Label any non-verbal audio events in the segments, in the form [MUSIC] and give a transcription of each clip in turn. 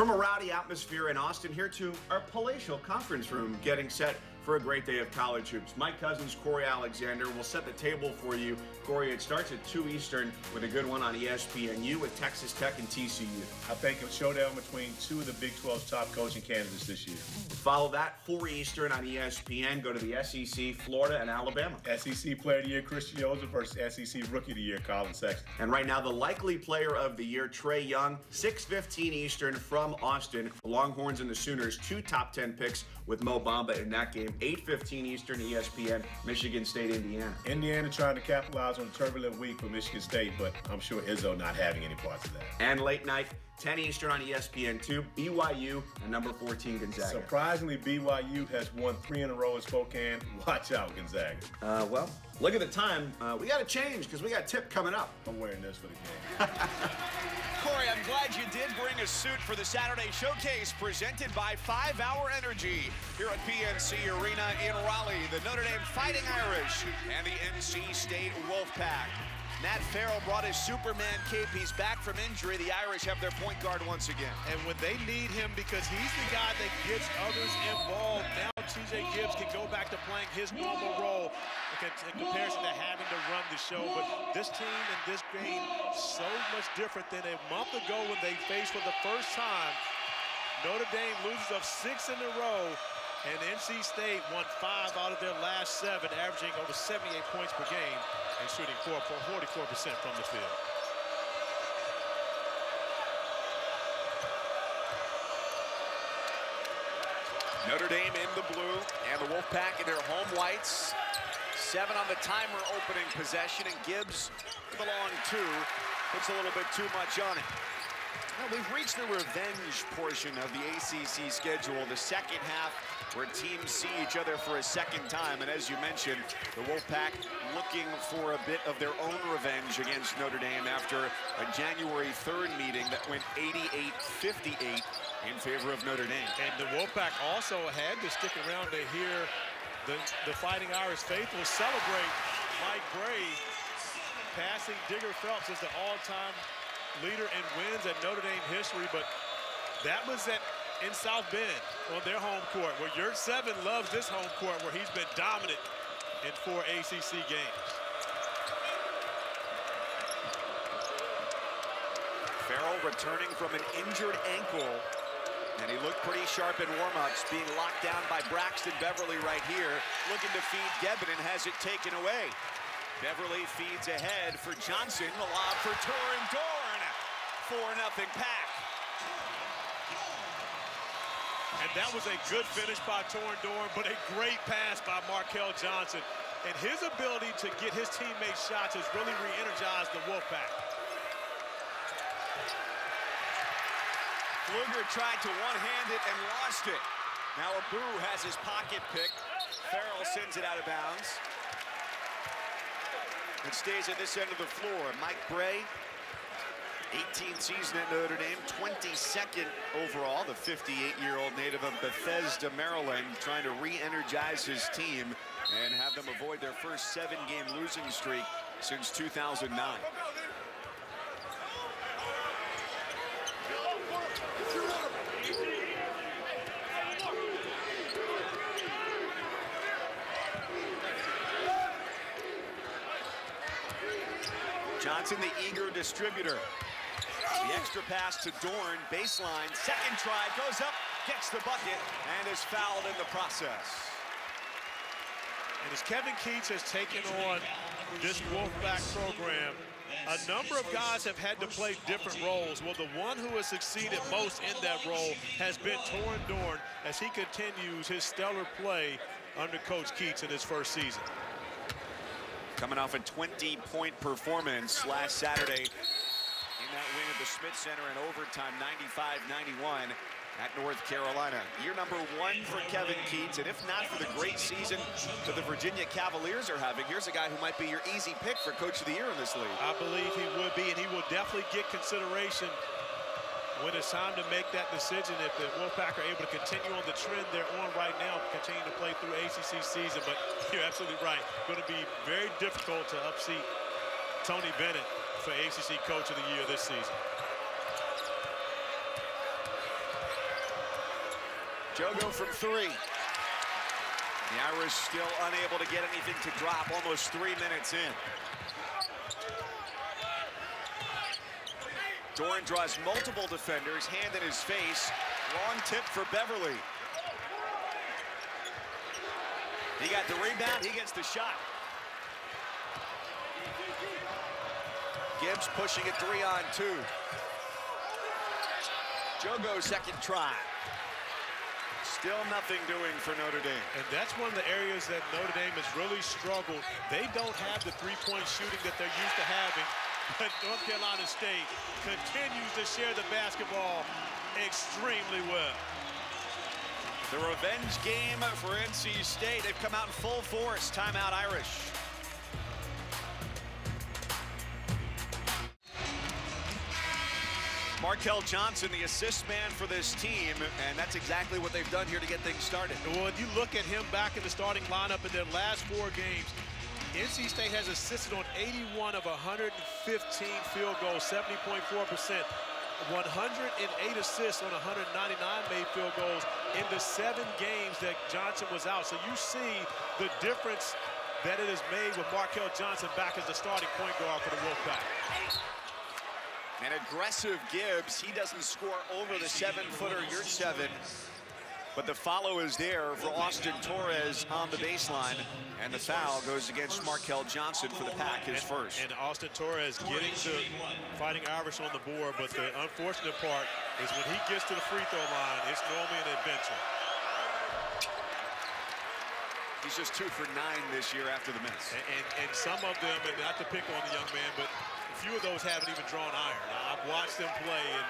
From a rowdy atmosphere in Austin here to our palatial conference room getting set for a great day of college hoops. Mike Couzens, Cory Alexander will set the table for you. Corey, it starts at 2 Eastern with a good one on ESPNU with Texas Tech and TCU. I think a showdown between two of the Big 12's top coaching candidates this year. Follow that 4 Eastern on ESPN. Go to the SEC, Florida, and Alabama. SEC Player of the Year, Christian Chiozza versus SEC Rookie of the Year, Collin Sexton. And right now, the likely Player of the Year, Trae Young, 6:15 Eastern from Austin. The Longhorns and the Sooners, two top 10 picks with Mo Bamba in that game. 8:15 Eastern, ESPN, Michigan State, Indiana. Indiana trying to capitalize on a turbulent week for Michigan State, but I'm sure Izzo not having any parts of that. And late night. 10 Eastern on ESPN2, BYU, and number 14 Gonzaga. Surprisingly, BYU has won three in a row in Spokane. [LAUGHS] Watch out, Gonzaga. Uh, well, look at the time. Uh, we got to change because we got tip coming up. I'm wearing this for the game. [LAUGHS] Corey, I'm glad you did bring a suit for the Saturday showcase presented by 5 Hour Energy here at PNC Arena in Raleigh. The Notre Dame Fighting Irish and the NC State Wolfpack. Matt Farrell brought his Superman cape. He's back from injury. The Irish have their point guard once again. And when they need him, because he's the guy that gets others involved, now TJ Gibbs can go back to playing his normal role in comparison to having to run the show. But this team and this game so much different than a month ago when they faced for the first time. Notre Dame loses of six in a row and NC State won five out of their last seven, averaging over 78 points per game and shooting 44% from the field. Notre Dame in the blue and the Wolfpack in their home whites. Seven on the timer opening possession, and Gibbs with long two puts a little bit too much on it. Well, we've reached the revenge portion of the ACC schedule, the second half where teams see each other for a second time. And as you mentioned, the Wolfpack looking for a bit of their own revenge against Notre Dame after a January 3rd meeting that went 88-58 in favor of Notre Dame. And the Wolfpack also had to stick around to hear the, the Fighting Irish faithful celebrate Mike Brey passing Digger Phelps as the all-time leader in wins at Notre Dame history, but that was at in South Bend on their home court, where Yurtseven loves this home court, where he's been dominant in four ACC games. Farrell returning from an injured ankle, and he looked pretty sharp in warm-ups, being locked down by Braxton Beverly right here, looking to feed Geben and has it taken away. Beverly feeds ahead for Johnson, the lob for Torin Dorn. 4-0 pack. And that was a good finish by Torin Dorn, but a great pass by Markell Johnson. And his ability to get his teammates shots has really re-energized the Wolfpack. Pflueger tried to one-hand it and lost it. Now Abu has his pocket pick. Farrell sends it out of bounds. It stays at this end of the floor. Mike Brey 18th season at Notre Dame, 22nd overall, the 58-year-old native of Bethesda, Maryland, trying to re-energize his team and have them avoid their first seven-game losing streak since 2009. Johnson, the eager distributor. The extra pass to Dorn, baseline, second try, goes up, gets the bucket, and is fouled in the process. And as Kevin Keatts has taken on this Wolfpack program, a number of guys have had to play different roles. Well, the one who has succeeded most in that role has been Torin Dorn as he continues his stellar play under Coach Keatts in his first season. Coming off a 20-point performance last Saturday that win at the Smith Center in overtime, 95-91 at North Carolina. Year number one for Kevin Keatts, and if not for the great season that the Virginia Cavaliers are having, here's a guy who might be your easy pick for Coach of the Year in this league. I believe he would be, and he will definitely get consideration when it's time to make that decision if the Wolfpack are able to continue on the trend they're on right now, continue to play through ACC season. But [LAUGHS] you're absolutely right. Going to be very difficult to upseat Tony Bennett for ACC Coach of the Year this season. Djogo from three. The Irish still unable to get anything to drop almost three minutes in. Dorn draws multiple defenders, hand in his face. Long tip for Beverly. He got the rebound, he gets the shot. Gibbs pushing it three on two. Djogo's second try. Still nothing doing for Notre Dame. And that's one of the areas that Notre Dame has really struggled. They don't have the three-point shooting that they're used to having. [LAUGHS] But North Carolina State continues to share the basketball extremely well. The revenge game for NC State. They've come out in full force. Timeout Irish. Markell Johnson, the assist man for this team, and that's exactly what they've done here to get things started. Well, when you look at him back in the starting lineup in their last four games, NC State has assisted on 81 of 115 field goals, 70.4%. 108 assists on 199 made field goals in the seven games that Johnson was out. So you see the difference that it has made with Markell Johnson back as the starting point guard for the Wolfpack. An aggressive Gibbs. He doesn't score over the seven-footer Yurtseven. But the follow is there for Austin Torres on the baseline. And the foul goes against Markell Johnson for the pack, his first. And Austin Torres getting to fighting Irish on the board. But the unfortunate part is when he gets to the free throw line, it's normally an adventure. He's just two for nine this year after the miss. And, and, and some of them, and not to pick on the young man, but few of those haven't even drawn iron. I've watched them play, and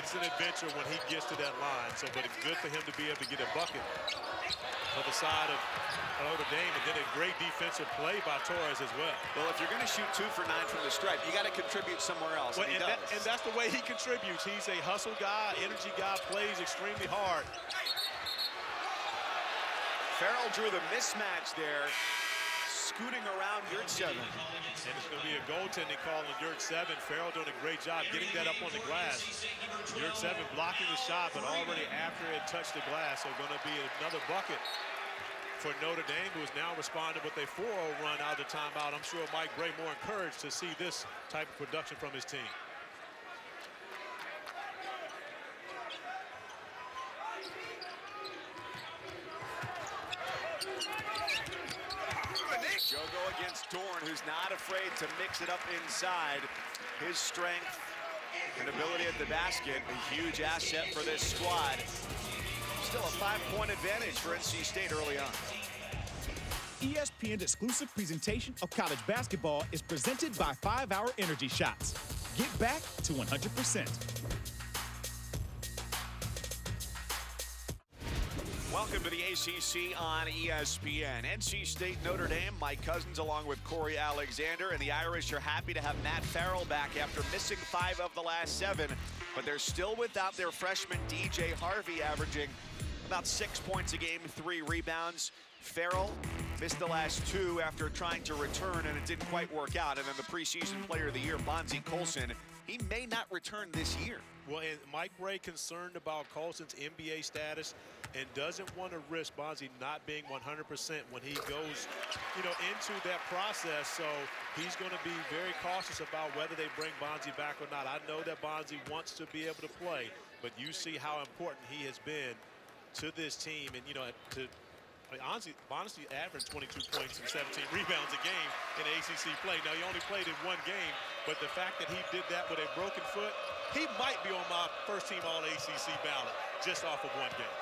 it's an adventure when he gets to that line. So, but it's good for him to be able to get a bucket for the side of Notre Dame, and then a great defensive play by Torres as well. Well, if you're going to shoot two for nine from the stripe, you got to contribute somewhere else. Well, and, and, that, and that's the way he contributes. He's a hustle guy, energy guy, plays extremely hard. Farrell drew the mismatch there, scooting around Yurtseven. And it's going to be a goaltending call on Yurtseven. Farrell doing a great job getting that up on the glass. Yurtseven blocking the shot, but already after it touched the glass, so going to be another bucket for Notre Dame, who is now responding with a 4-0 run out of the timeout. I'm sure Mike Brey more encouraged to see this type of production from his team. Djogo against Dorn, who's not afraid to mix it up inside. His strength and ability at the basket, a huge asset for this squad. Still a five-point advantage for NC State early on. ESPN's exclusive presentation of college basketball is presented by 5-Hour Energy Shots. Get back to 100%. Welcome to the ACC on ESPN. NC State, Notre Dame, Mike Couzens along with Cory Alexander, and the Irish are happy to have Matt Farrell back after missing five of the last seven, but they're still without their freshman DJ Harvey averaging about six points a game, three rebounds. Farrell missed the last two after trying to return, and it didn't quite work out. And then the preseason player of the year, Bonzie Colson, he may not return this year. Well, and Mike Brey concerned about Colson's NBA status and doesn't want to risk Bonzie not being 100% when he goes, you know, into that process. So he's going to be very cautious about whether they bring Bonzie back or not. I know that Bonzie wants to be able to play, but you see how important he has been to this team. And, you know, to I mean, honestly, honestly averaged 22 points and 17 rebounds a game in ACC play. Now, he only played in one game, but the fact that he did that with a broken foot, he might be on my first team All-ACC ballot just off of one game.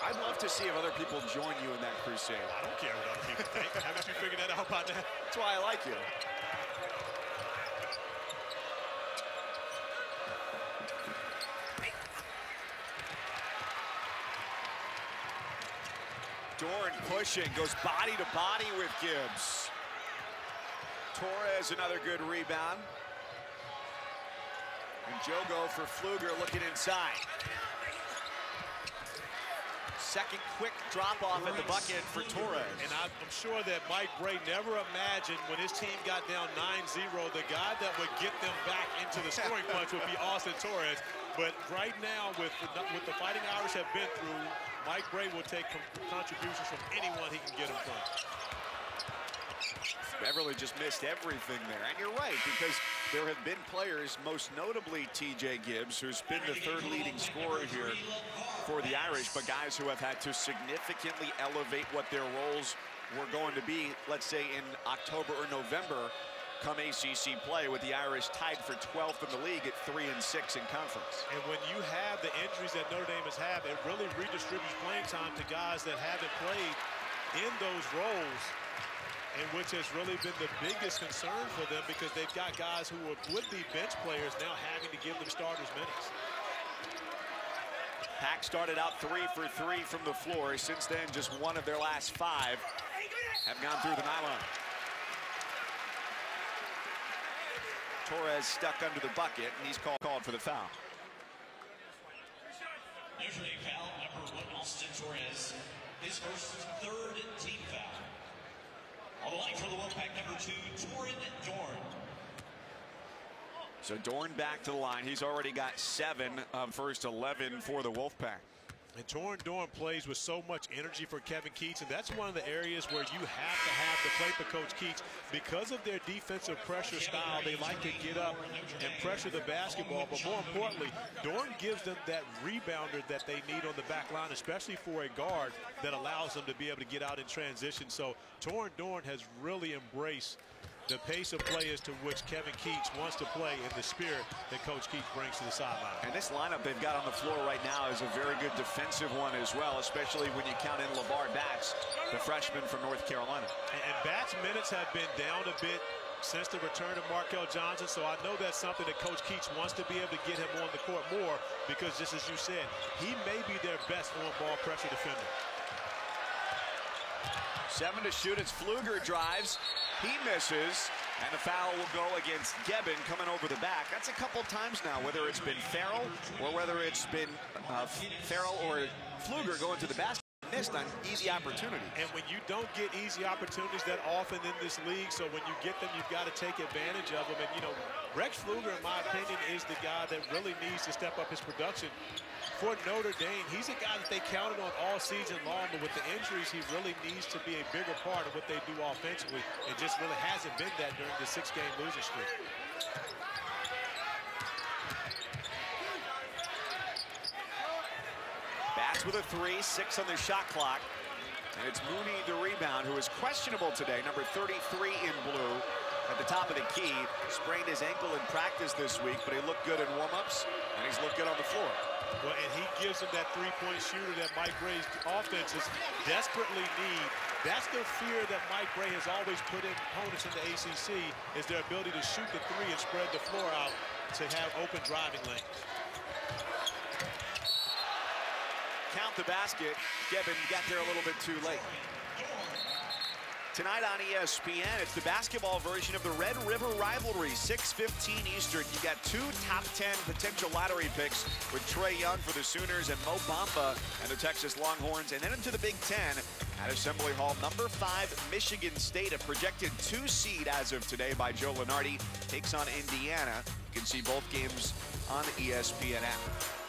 I'd love to see if other people join you in that crusade. I don't care what other people think. Haven't you figured that out by now? That's why I like you. Dorn pushing, goes body to body with Gibbs. Torres, another good rebound. And Djogo for Pflueger looking inside. Second quick drop off at the bucket for Torres. And I'm sure that Mike Brey never imagined when his team got down 9-0, the guy that would get them back into the scoring [LAUGHS] punch would be Austin Torres. But right now, with the, with the Fighting Irish have been through, Mike Brey will take contributions from anyone he can get them from. Beverly just missed everything there. And you're right, because there have been players, most notably TJ Gibbs, who's been the third leading scorer here for the Irish, but guys who have had to significantly elevate what their roles were going to be, let's say in October or November, come ACC play with the Irish tied for 12th in the league at 3 and 6 in conference. And when you have the injuries that Notre Dame has had, it really redistributes playing time to guys that haven't played in those roles and which has really been the biggest concern for them because they've got guys who would be bench players now having to give them starters minutes. Pack started out three for three from the floor. Since then, just one of their last five have gone through the nylon. Torres stuck under the bucket, and he's called, called for the foul. Usually foul number one, Austin Torres. His first third team foul. Line for the Wolfpack, number two, Torin Dorn. So Dorn back to the line. He's already got seven of first 11 for the Wolfpack. And Torin Dorn plays with so much energy for Kevin Keatts, and that's one of the areas where you have to have to play for Coach Keatts. Because of their defensive pressure style, they like to get up and pressure the basketball, but more importantly, Dorn gives them that rebounder that they need on the back line, especially for a guard that allows them to be able to get out in transition. So Torin Dorn has really embraced the pace of play as to which Kevin Keatts wants to play in the spirit that Coach Keatts brings to the sideline. And this lineup they've got on the floor right now is a very good defensive one as well, especially when you count in LeVar Batts, the freshman from North Carolina. And, and Batts' minutes have been down a bit since the return of Markell Johnson, so I know that's something that Coach Keatts wants to be able to get him on the court more because, just as you said, he may be their best on-ball pressure defender. Seven to shoot. It's Pflueger drives. He misses. And the foul will go against Geben coming over the back. That's a couple times now, whether it's been Farrell or whether it's been uh, Farrell or Pflueger going to the basket. Missed on easy opportunity. And when you don't get easy opportunities that often in this league, so when you get them, you've got to take advantage of them. And, you know, Rex Pflueger, in my opinion, is the guy that really needs to step up his production for Notre Dame. He's a guy that they counted on all season long, but with the injuries, he really needs to be a bigger part of what they do offensively. It just really hasn't been that during the six-game losing streak. Batts with a three, six on the shot clock. And it's Mooney, the rebound, who is questionable today, number 33 in blue at the top of the key. Sprained his ankle in practice this week, but he looked good in warm-ups, and he's looked good on the floor. Well, and he gives them that three-point shooter that Mike Brey's offenses desperately need. That's the fear that Mike Brey has always put in opponents in the ACC is their ability to shoot the three and spread the floor out to have open driving lanes. Count the basket. Geben got there a little bit too late. Tonight on ESPN, it's the basketball version of the Red River Rivalry, 6.15 Eastern. You got two top 10 potential lottery picks with Trae Young for the Sooners and Mo Bamba and the Texas Longhorns. And then into the Big Ten at Assembly Hall, number five, Michigan State, a projected two seed as of today by Joe Lunardi, takes on Indiana. You can see both games on the ESPN app.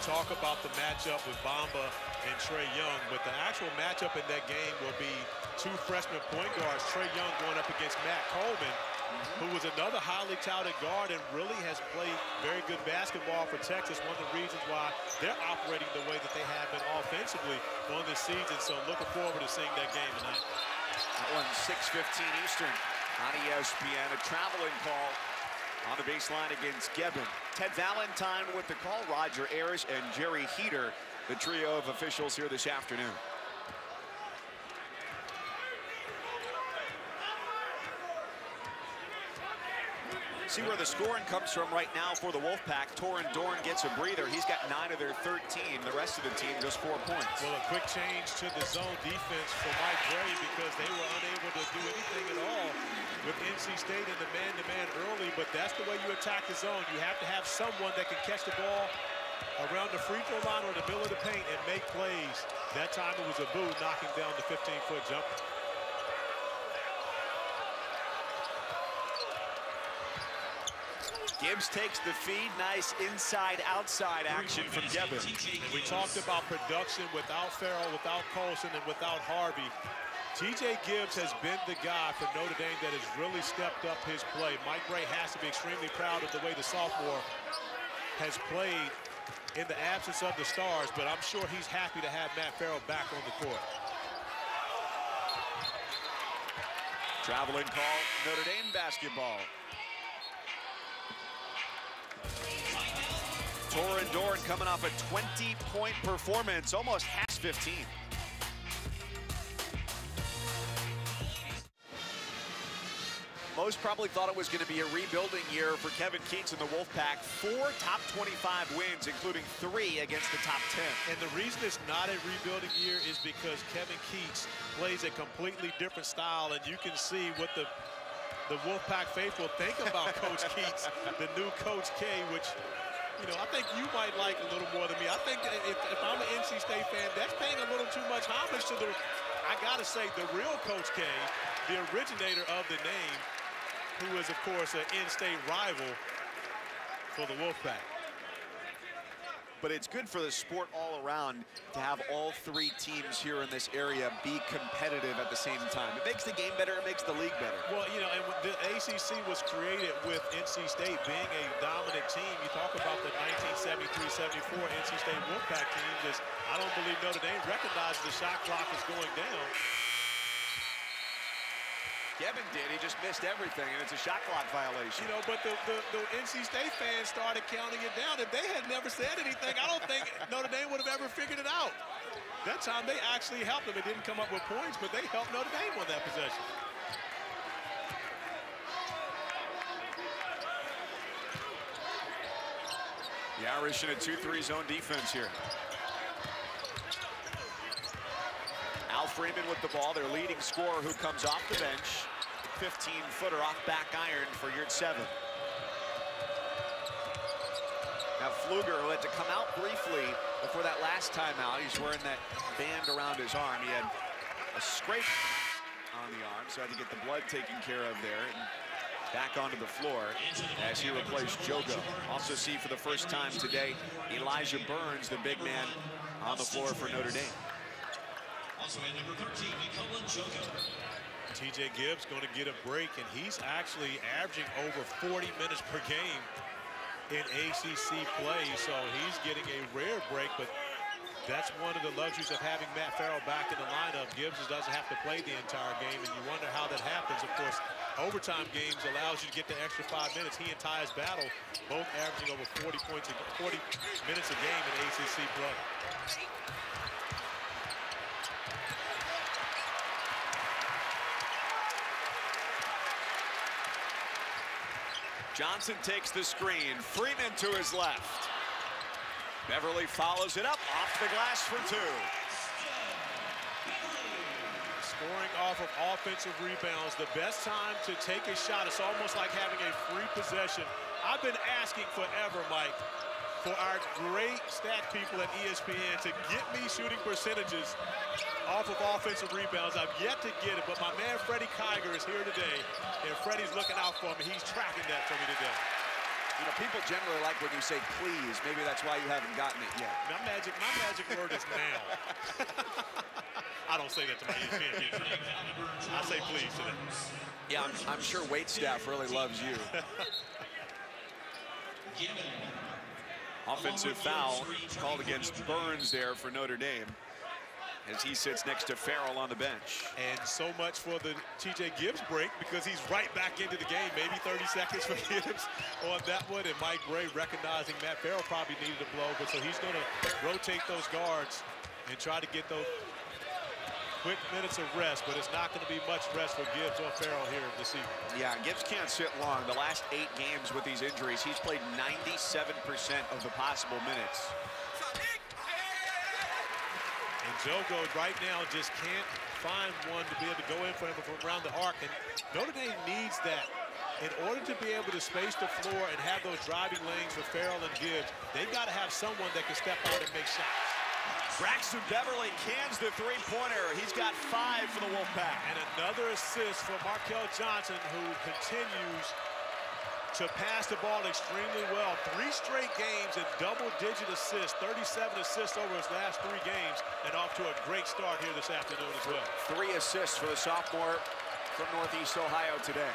Talk about the matchup with Bamba and Trae Young, but the actual matchup in that game will be two freshman point guards, Trae Young going up against Matt Coleman, who was another highly touted guard and really has played very good basketball for Texas. One of the reasons why they're operating the way that they have been offensively on this season. So looking forward to seeing that game tonight. That one 6:15 Eastern on ESPN. A traveling call on the baseline against Geben. Ted Valentine with the call. Roger Ayers and Jerry Heater, the trio of officials here this afternoon. See where the scoring comes from right now for the Wolfpack. Torin Dorn gets a breather. He's got nine of their 13. The rest of the team just four points. Well, a quick change to the zone defense for Mike Brey because they were unable to do anything at all with NC State in the man-to-man -man early, but that's the way you attack the zone. You have to have someone that can catch the ball around the free throw line or the middle of the paint and make plays. That time it was Abu knocking down the 15-foot jumper. Gibbs takes the feed. Nice inside-outside action from Gibbon. And we talked about production without Farrell, without Colson, and without Harvey. TJ Gibbs has been the guy for Notre Dame that has really stepped up his play. Mike Brey has to be extremely proud of the way the sophomore has played in the absence of the stars, but I'm sure he's happy to have Matt Farrell back on the court. Traveling call, Notre Dame basketball. Torin Dorn coming off a 20-point performance, almost half 15. Most probably thought it was going to be a rebuilding year for Kevin Keatts and the Wolfpack. Four top 25 wins, including three against the top 10. And the reason it's not a rebuilding year is because Kevin Keatts plays a completely different style, and you can see what the the Wolfpack faithful think about Coach Keatts, the new Coach K, which you know, I think you might like a little more than me. I think if, if, I'm an NC State fan, that's paying a little too much homage to the, I got to say, the real Coach K, the originator of the name, who is, of course, an in-state rival for the Wolfpack. But it's good for the sport all around to have all three teams here in this area be competitive at the same time. It makes the game better, it makes the league better. Well, you know, and the ACC was created with NC State being a dominant team. You talk about the 1973-74 NC State Wolfpack team. Just, I don't believe Notre Dame recognizes the shot clock is going down. Kevin did. He just missed everything, and it's a shot clock violation. You know, but the, the, the, NC State fans started counting it down. If they had never said anything, I don't think Notre Dame would have ever figured it out. That time, they actually helped them. It didn't come up with points, but they helped Notre Dame on that possession. The Irish in a 2-3 zone defense here. Al Freeman with the ball, their leading scorer who comes off the bench. 15-footer off back iron for Yurtseven. Now Pflueger, who had to come out briefly before that last timeout, he's wearing that band around his arm. He had a scrape on the arm, so had to get the blood taken care of there. And back onto the floor as he replaced Djogo. Also see for the first time today, Elijah Burns, the big man on the floor for Notre Dame. Also at number 13, Nicola Djogo. TJ Gibbs going to get a break, and he's actually averaging over 40 minutes per game in ACC play, so he's getting a rare break, but that's one of the luxuries of having Matt Farrell back in the lineup. Gibbs doesn't have to play the entire game, and you wonder how that happens. Of course, overtime games allows you to get the extra five minutes. He and Tyus Battle both averaging over 40 points, 40 minutes a game in ACC play. Johnson takes the screen. Freeman to his left. Beverly follows it up off the glass for two. Scoring off of offensive rebounds, the best time to take a shot. It's almost like having a free possession. I've been asking forever, Mike, for our great stat people at ESPN to get me shooting percentages off of offensive rebounds. I've yet to get it, but my man Freddie Kiger is here today, and Freddie's looking out for me. He's tracking that for me today. You know, people generally like when you say please. Maybe that's why you haven't gotten it yet. My magic, my magic word is now. I don't say that to my ESPN people. I say please today. Yeah, I'm, I'm sure wait staff really loves you. [LAUGHS] Offensive foul called against Burns there for Notre Dame as he sits next to Farrell on the bench. And so much for the TJ Gibbs break because he's right back into the game. Maybe 30 seconds for [LAUGHS] Gibbs on that one. And Mike Brey recognizing Matt Farrell probably needed a blow, but so he's going to rotate those guards and try to get those quick minutes of rest, but it's not going to be much rest for Gibbs or Farrell here this evening. Yeah, Gibbs can't sit long. The last eight games with these injuries, he's played 97% of the possible minutes. And Djogo right now just can't find one to be able to go in for him from around the arc. And Notre Dame needs that in order to be able to space the floor and have those driving lanes for Farrell and Gibbs, they've got to have someone that can step out and make shots. Braxton Beverly cans the three-pointer. He's got five for the Wolfpack. And another assist for Markell Johnson, who continues to pass the ball extremely well. Three straight games and double-digit assists, 37 assists over his last three games, and off to a great start here this afternoon as well. Three assists for the sophomore from Northeast Ohio today.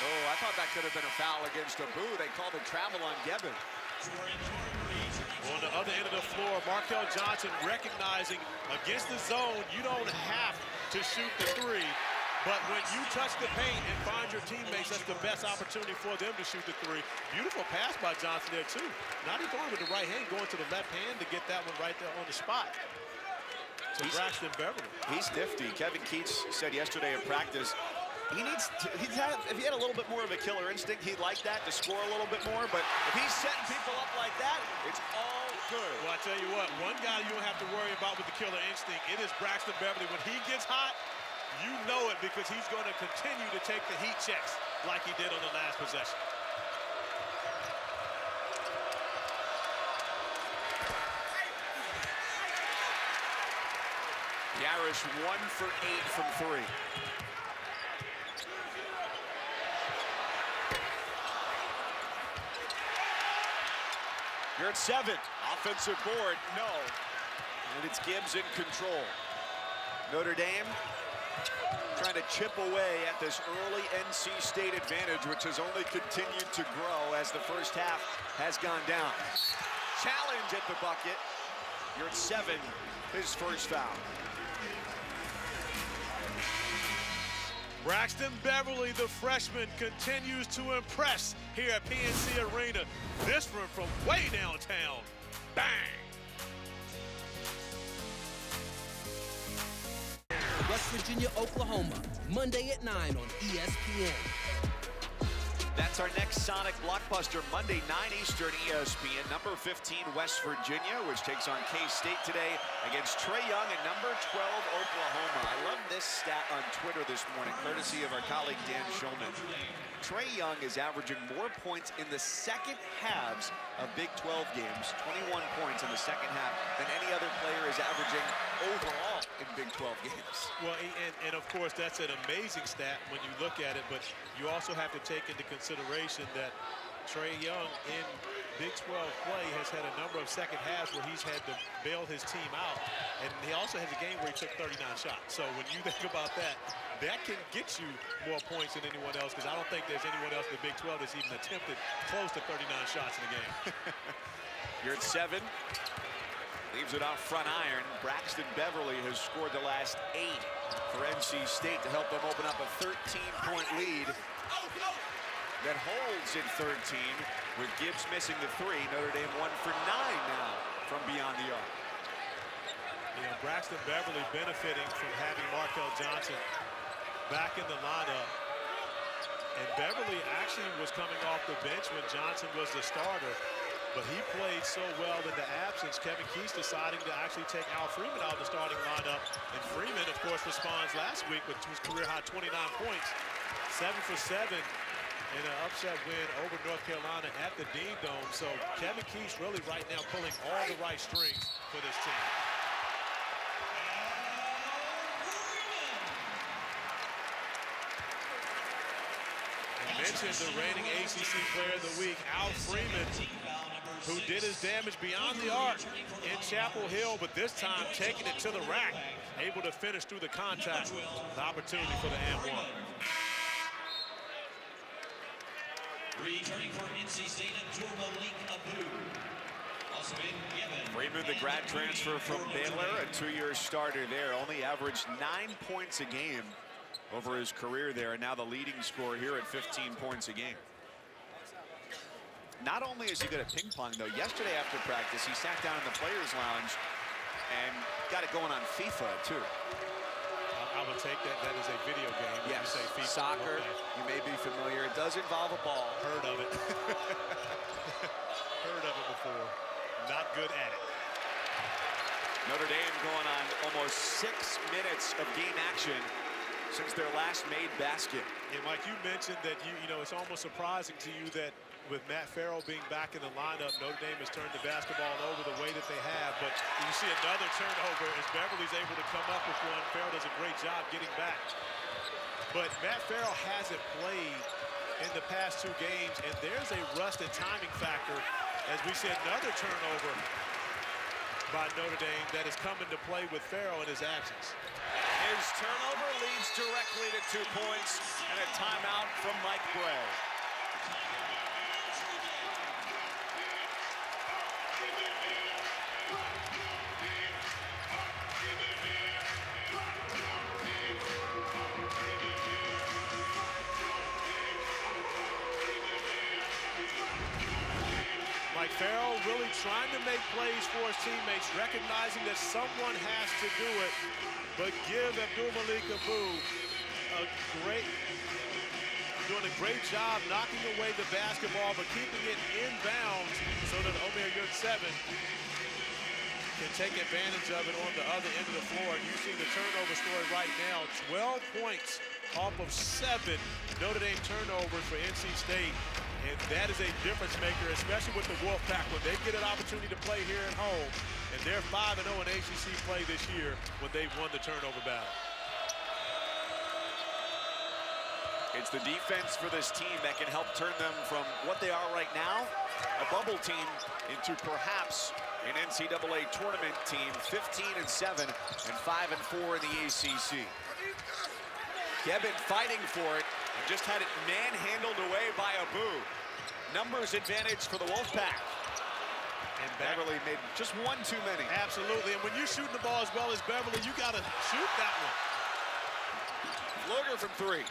Oh, I thought that could have been a foul against Abu. They called it travel on Geben. On the other end of the floor, Markell Johnson recognizing against the zone, you don't have to shoot the three. But when you touch the paint and find your teammates, that's the best opportunity for them to shoot the three. Beautiful pass by Johnson there, too. Not even going with the right hand, going to the left hand to get that one right there on the spot. To He's- Braxton Beverly. He's nifty. Kevin Keatts said yesterday in practice, he needs to, he's had, if he had a little bit more of a killer instinct, he'd like that to score a little bit more. But if he's setting people up like that, it's all good. Well, I tell you what, one guy you don't have to worry about with the killer instinct, it is Braxton Beverly. When he gets hot, you know it because he's going to continue to take the heat checks like he did on the last possession. The Irish one for eight from three. Yurtseven. Offensive board, no. And it's Gibbs in control. Notre Dame trying to chip away at this early NC State advantage, which has only continued to grow as the first half has gone down. Challenge at the bucket. Yurtseven, his first foul. Braxton Beverly, the freshman, continues to impress here at PNC Arena. This one from way downtown. Bang! West Virginia, Oklahoma, Monday at 9 on ESPN. That's our next Sonic Blockbuster, Monday, 9 Eastern, ESPN. Number 15, West Virginia, which takes on K-State today against Trae Young and number 12, Oklahoma. I love this stat on Twitter this morning, courtesy of our colleague Dan Shulman. Trae Young is averaging more points in the second halves of Big 12 games, 21 points in the second half, than any other player is averaging overall in Big 12 games. Well, and, and of course, that's an amazing stat when you look at it, but you also have to take into consideration that Trae Young in Big 12 play has had a number of second halves where he's had to bail his team out. And he also has a game where he took 39 shots. So when you [LAUGHS] think about that, that can get you more points than anyone else because I don't think there's anyone else in the Big 12 that's even attempted close to 39 shots in a game. [LAUGHS] Yurtseven. Leaves it off front iron. Braxton Beverly has scored the last eight for NC State to help them open up a 13-point lead that holds in 13 with Gibbs missing the three. Notre Dame one for nine now from beyond the arc. You know, Braxton Beverly benefiting from having Markell Johnson back in the lineup. And Beverly actually was coming off the bench when Johnson was the starter. But he played so well in the absence, Kevin Keatts deciding to actually take Al Freeman out of the starting lineup. And Freeman, of course, responds last week with his career high 29 points, seven for seven in an upset win over North Carolina at the Dean Dome. So Kevin Keatts really right now pulling all the right strings for this team. Mentioned the reigning ACC Player of the Week, Al Freeman, who did his damage beyond the arc in Chapel Hill, but this time taking it to the rack, able to finish through the contact. The opportunity for the and one. Returning for NC State and Malik Abu. Also in Freeman, the grad transfer from Baylor, a two-year starter there, only averaged nine points a game over his career there, and now the leading scorer here at 15 points a game. Not only is he good at ping pong, though, yesterday after practice, he sat down in the players' lounge and got it going on FIFA, too. I, would take that. That is a video game. when you Yes, say FIFA. soccer, you may be familiar. It does involve a ball. Heard of it. [LAUGHS] Heard of it before. Not good at it. Notre Dame going on almost six minutes of game action since their last made basket. And Mike, you mentioned that you you know it's almost surprising to you that with Matt Farrell being back in the lineup, Notre Dame has turned the basketball over the way that they have. But you see another turnover as Beverly's able to come up with one. Farrell does a great job getting back. But Matt Farrell hasn't played in the past two games, and there's a rust and timing factor. As we see another turnover by Notre Dame that is coming to play with Farrell in his absence. His turnover leads directly to two points and a timeout from Mike Brey. For his teammates, recognizing that someone has to do it. But give Abdul Malik Abu a great, doing a great job knocking away the basketball, but keeping it inbounds so that Omer Yurtseven can take advantage of it on the other end of the floor. And you see the turnover story right now, 12 points off of seven Notre Dame turnovers for NC State. And that is a difference maker, especially with the Wolfpack when they get an opportunity to play here at home. And they're 5-0 in ACC play this year when they've won the turnover battle. It's the defense for this team that can help turn them from what they are right now, a bubble team, into perhaps an NCAA tournament team, 15 and 7 and 5 and 4 in the ACC. Kevin fighting for it just had it manhandled away by Abu. Numbers advantage for the Wolfpack. And Beverly made just one too many. Absolutely, and when you're shooting the ball as well as Beverly, you gotta shoot that one. Floater from three.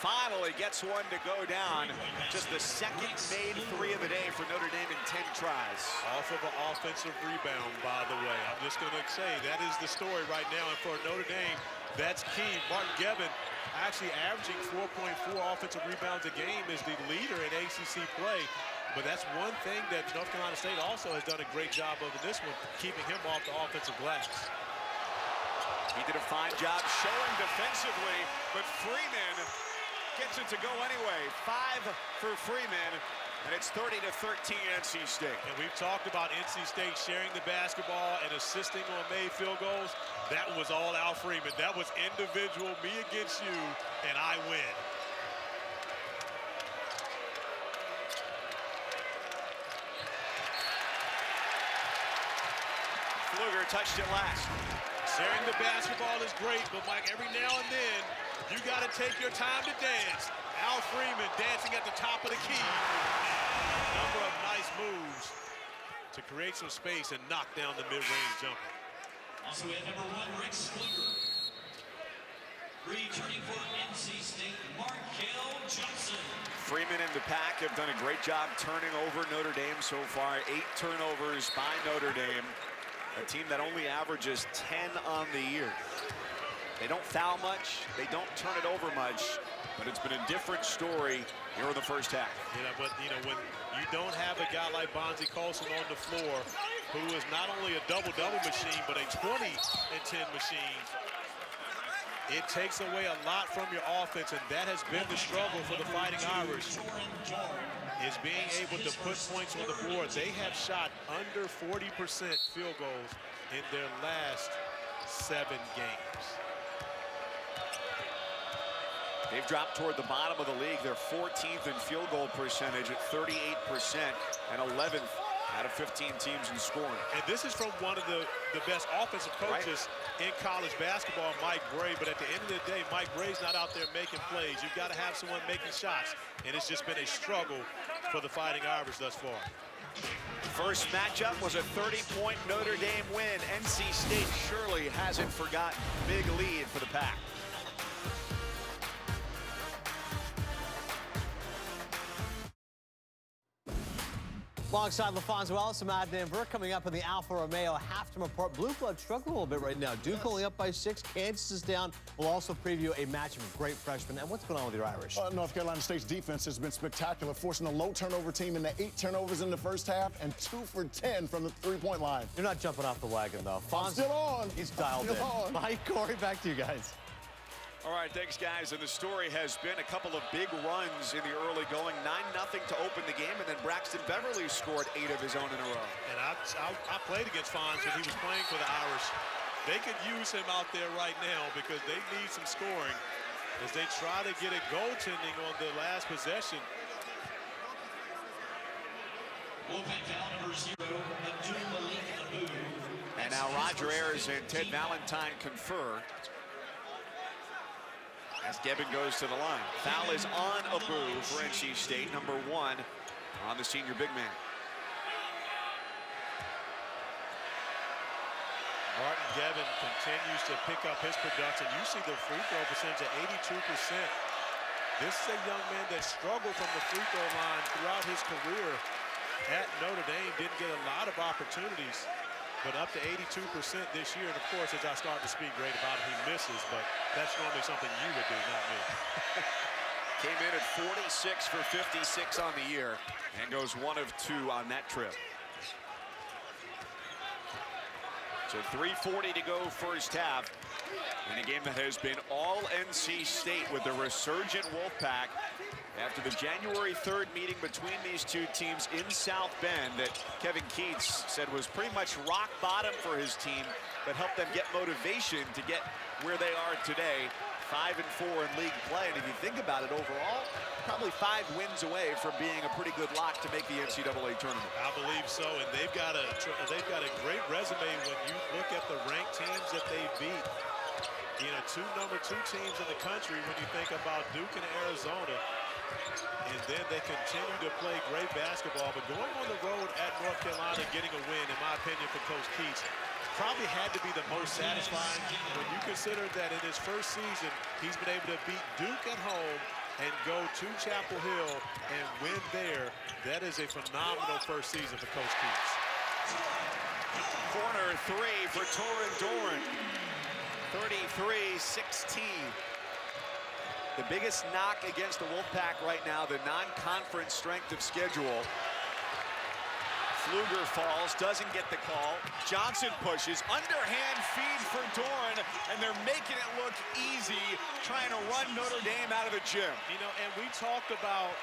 Finally gets one to go down. Just the second made three of the day for Notre Dame in 10 tries. Off of an offensive rebound, by the way. I'm just going to say that is the story right now. And for Notre Dame, that's key. Martin Geben actually averaging 4.4 offensive rebounds a game is the leader in ACC play. But that's one thing that North Carolina State also has done a great job of in this one, keeping him off the offensive glass. He did a fine job showing defensively, but Freeman gets it to go anyway. Five for Freeman, and it's 30 to 13 NC State. And we've talked about NC State sharing the basketball and assisting on made field goals. That was all Al Freeman. That was individual, me against you, and I win. Pflueger touched it last. Sharing the basketball is great, but Mike, every now and then, you got to take your time to dance. Al Freeman dancing at the top of the key. A number of nice moves to create some space and knock down the mid-range jumper. Also, we have number one, Rex Pflueger. Returning for NC State, Markell Johnson. Freeman and the pack have done a great job turning over Notre Dame so far. Eight turnovers by Notre Dame, a team that only averages 10 on the year. They don't foul much, they don't turn it over much, but it's been a different story here in the first half. You know, but you know, when you don't have a guy like Bonzie Colson on the floor, who is not only a double-double machine, but a 20 and 10 machine, it takes away a lot from your offense, and that has been the struggle for the Fighting Irish, is being able to put points on the board. They have shot under 40% field goals in their last seven games. They've dropped toward the bottom of the league. They're 14th in field goal percentage at 38% and 11th out of 15 teams in scoring. And this is from one of the, the best offensive coaches right. in college basketball, Mike Brey. But at the end of the day, Mike Brey's not out there making plays. You've got to have someone making shots. And it's just been a struggle for the Fighting Irish thus far. First matchup was a 30-point Notre Dame win. NC State surely hasn't forgotten. Big lead for the Pack. Alongside LaPhonso Ellis and Adnan Burke coming up in the Alfa Romeo halftime report. Blue Blood struggling a little bit right now. Duke yes. only up by six. Kansas is down. We'll also preview a match of great freshmen. And what's going on with your Irish? Uh, North Carolina State's defense has been spectacular, forcing a low turnover team into eight turnovers in the first half and two for 10 from the three-point line. You're not jumping off the wagon, though. Fonz, I'm still on. He's dialed in. On. Mike, Corey, back to you guys. All right, thanks, guys. And the story has been a couple of big runs in the early going. 9-0 to open the game, and then Braxton Beverly scored eight of his own in a row. And I, I, I played against Fonz when he was playing for the Irish. They could use him out there right now because they need some scoring as they try to get a goaltending on the last possession. And now Roger Ayers and Ted Valentine confer as Geben goes to the line. Foul is on Abu for NC State, number one on the senior big man. Martin Geben continues to pick up his production. You see the free throw percentage at 82%. This is a young man that struggled from the free throw line throughout his career at Notre Dame. Didn't get a lot of opportunities, but up to 82% this year. And of course, as I start to speak great about it, he misses, but that's normally something you would do, not me. [LAUGHS] Came in at 46 for 56 on the year and goes one of two on that trip. So 3.40 to go first half in a game that has been all NC State with the resurgent Wolfpack after the January 3rd meeting between these two teams in South Bend that Kevin Keatts said was pretty much rock bottom for his team, but helped them get motivation to get where they are today five and four in league play. And if you think about it overall, probably five wins away from being a pretty good lock to make the NCAA tournament. I believe so, and they've got a they've got a great resume when you look at the ranked teams that they beat. You know, two number two teams in the country when you think about Duke and Arizona. And then they continue to play great basketball. But going on the road at North Carolina, getting a win, in my opinion, for Coach Keatts, probably had to be the most satisfying when you consider that in his first season, he's been able to beat Duke at home and go to Chapel Hill and win there. That is a phenomenal first season for Coach Keatts. Corner three for Torin Dorn. 33-16. The biggest knock against the Wolfpack right now, the non-conference strength of schedule. Pflueger falls, doesn't get the call. Johnson pushes, underhand feed for Dorn, and they're making it look easy, trying to run Notre Dame out of the gym. You know, and we talked about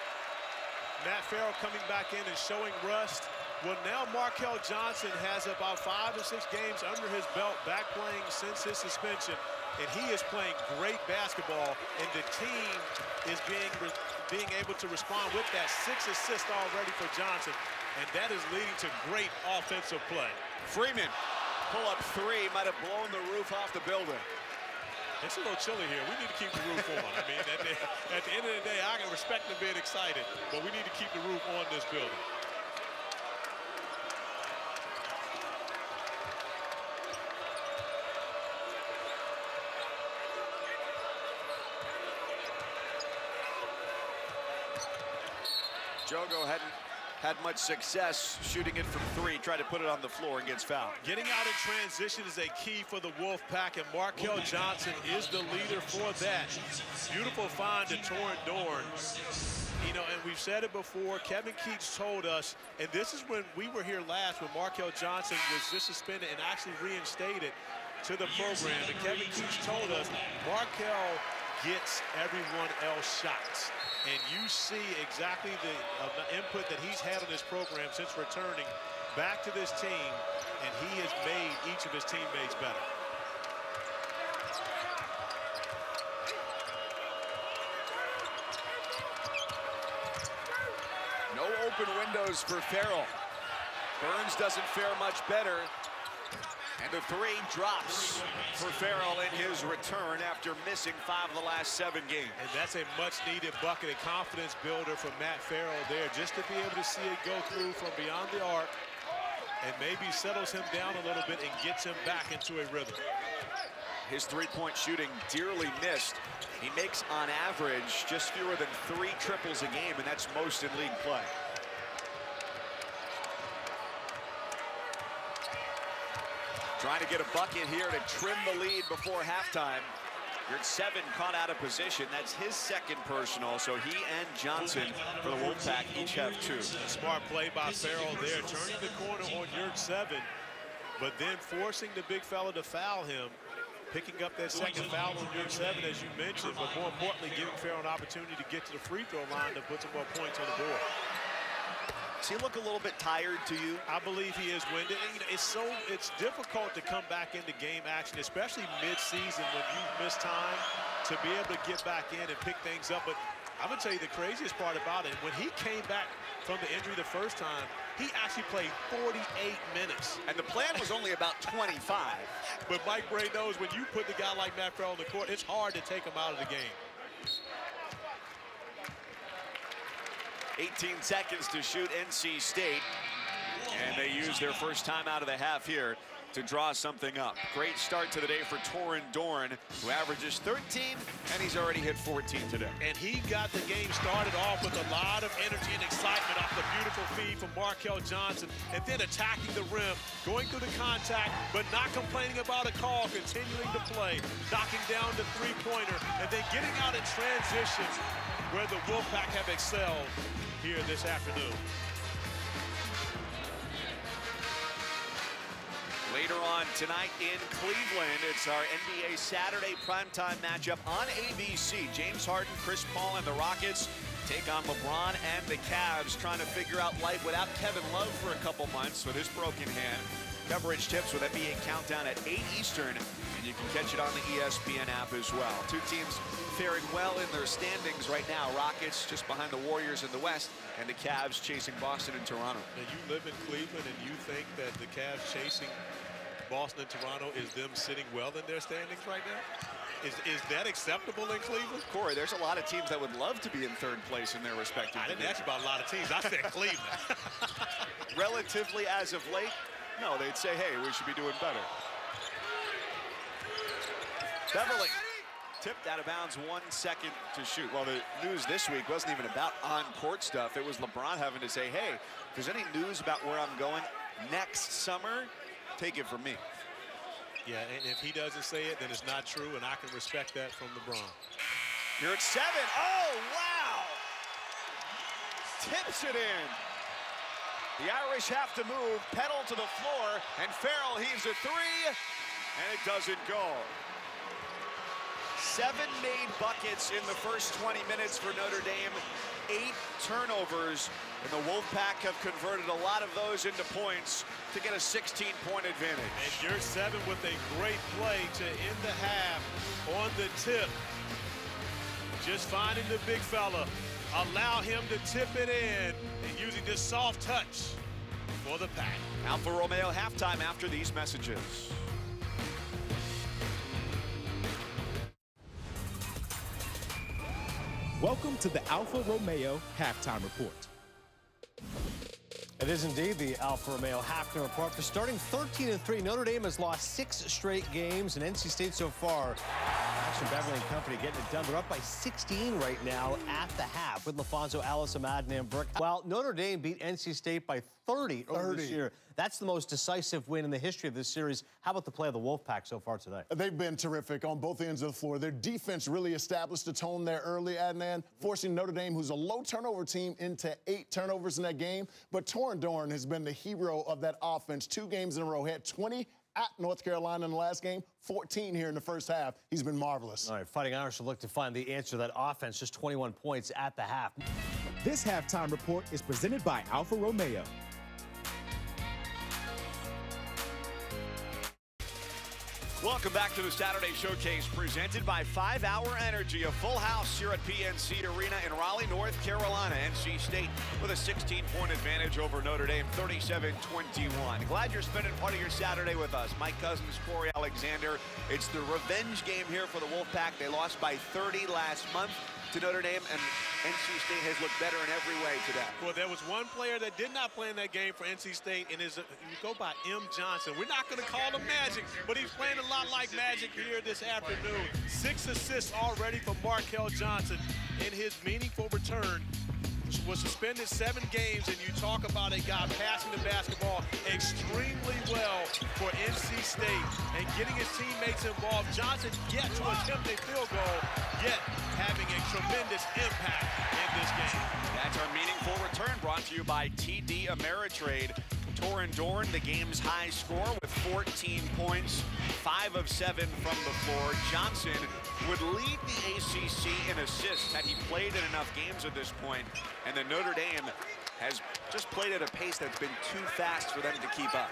Matt Farrell coming back in and showing rust. Well, now Markell Johnson has about five or six games under his belt, back playing since his suspension, and he is playing great basketball, and the team is being being able to respond with that six assists already for Johnson, and that is leading to great offensive play. Freeman, pull up three, might have blown the roof off the building. It's a little chilly here. We need to keep the roof on. I mean, at the, at the end of the day, I can respect them being excited, but we need to keep the roof on this building. Djogo hadn't had much success shooting it from three, tried to put it on the floor and gets fouled. Getting out in transition is a key for the Wolfpack, and Markell Johnson is the leader for that. Beautiful find to Torin Dorn. You know, and we've said it before, Kevin Keatts told us, and this is when we were here last, when Markell Johnson was just suspended and actually reinstated to the program. And Kevin Keatts told us, Markell gets everyone else shots. And you see exactly the, uh, input that he's had on this program since returning back to this team, and he has made each of his teammates better. No open windows for Farrell. Burns doesn't fare much better. And the three drops for Farrell in his return after missing five of the last seven games. And that's a much-needed bucket and confidence builder for Matt Farrell there, just to be able to see it go through from beyond the arc and maybe settles him down a little bit and gets him back into a rhythm. His three-point shooting dearly missed. He makes, on average, just fewer than three triples a game, and that's most in league play. Trying to get a bucket here to trim the lead before halftime. Yurtseven caught out of position. That's his second personal, so he and Johnson for the Wolfpack each have two. Smart play by Farrell there, turning the corner on Yurtseven, but then forcing the big fella to foul him. picking up that second foul on Yurtseven, as you mentioned, but more importantly, giving Farrell an opportunity to get to the free throw line to put some more points on the board. Does he look a little bit tired to you? I believe he is winded. And, you know, it's so it's difficult to come back into game action, especially mid-season when you miss time to be able to get back in and pick things up. But I'm gonna tell you the craziest part about it. When he came back from the injury the first time, he actually played 48 minutes. And the plan was only about 25. [LAUGHS] but Mike Brey knows when you put the guy like Matt Farrell on the court, it's hard to take him out of the game. 18 seconds to shoot NC State. And they use their first time out of the half here to draw something up. Great start to the day for Torin Dorn, who averages 13, and he's already hit 14 today. And he got the game started off with a lot of energy and excitement off the beautiful feed from Markell Johnson, and then attacking the rim, going through the contact, but not complaining about a call, continuing to play, knocking down the three-pointer, and then getting out in transition where the Wolfpack have excelled here this afternoon. On tonight in Cleveland, it's our NBA Saturday primetime matchup on ABC. James Harden, Chris Paul, and the Rockets take on LeBron and the Cavs, trying to figure out life without Kevin Love for a couple months with his broken hand. Coverage tips with NBA Countdown at 8 Eastern, and you can catch it on the ESPN app as well. Two teams faring well in their standings right now. Rockets just behind the Warriors in the West, and the Cavs chasing Boston and Toronto. Now, you live in Cleveland, and you think that the Cavs chasing Boston and Toronto is them sitting well in their standings right now? Is, is that acceptable in Cleveland? Cory, there's a lot of teams that would love to be in third place in their respective I didn't ask you about a lot of teams. I said [LAUGHS] Cleveland. Relatively as of late, no, they'd say, hey, we should be doing better. Beverly tipped out of bounds one second to shoot. Well, the news this week wasn't even about on-court stuff. It was LeBron having to say, hey, if there's any news about where I'm going next summer, take it from me. Yeah, and if he doesn't say it, then it's not true, and I can respect that from LeBron. Yurtseven. Oh, wow! Tips it in. The Irish have to move, pedal to the floor, and Farrell heaves a three, and it doesn't go. Seven made buckets in the first 20 minutes for Notre Dame, eight turnovers, and the Wolfpack have converted a lot of those into points to get a 16-point advantage. And Yurtseven with a great play to end the half on the tip. Just finding the big fella. Allow him to tip it in and using this soft touch for the pack. Alfa Romeo halftime after these messages. Welcome to the Alfa Romeo Halftime Report. It is indeed the Alfa Romeo halftime report. For starting 13 and 3, Notre Dame has lost six straight games, and NC State so far. Braxton Beverly and company getting it done. They're up by 16 right now at the half with LaPhonso, Ellis, Ahmad, and Burke. While Notre Dame beat NC State by 30 over this year. That's the most decisive win in the history of this series. How about the play of the Wolfpack so far today? They've been terrific on both ends of the floor. Their defense really established a tone there early, Adnan, forcing Notre Dame, who's a low turnover team, into eight turnovers in that game. But Torin Dorn has been the hero of that offense two games in a row. He had 20 at North Carolina in the last game, 14 here in the first half. He's been marvelous. All right, Fighting Irish will look to find the answer to that offense. Just 21 points at the half. This halftime report is presented by Alfa Romeo. Welcome back to the Saturday Showcase presented by 5 Hour Energy, a full house here at PNC Arena in Raleigh, North Carolina. NC State with a 16-point advantage over Notre Dame, 37-21. Glad you're spending part of your Saturday with us. Mike Couzens, Cory Alexander. It's the revenge game here for the Wolfpack. They lost by 30 last month to Notre Dame, and NC State has looked better in every way today. Well, there was one player that did not play in that game for NC State, and is you go by M. Johnson. We're not going to call him Magic, but he's playing a lot like Magic here this afternoon. Six assists already for Markell Johnson in his meaningful return. Was suspended seven games, and you talk about a guy passing the basketball extremely well for NC State and getting his teammates involved. Johnson yet to attempt a field goal, yet having a tremendous impact in this game. That's our meaningful return brought to you by TD Ameritrade. Torin Dorn, the game's high score with 14 points, 5 of 7 from the floor. Johnson would lead the ACC in assists had he played in enough games at this point, and then Notre Dame has just played at a pace that's been too fast for them to keep up.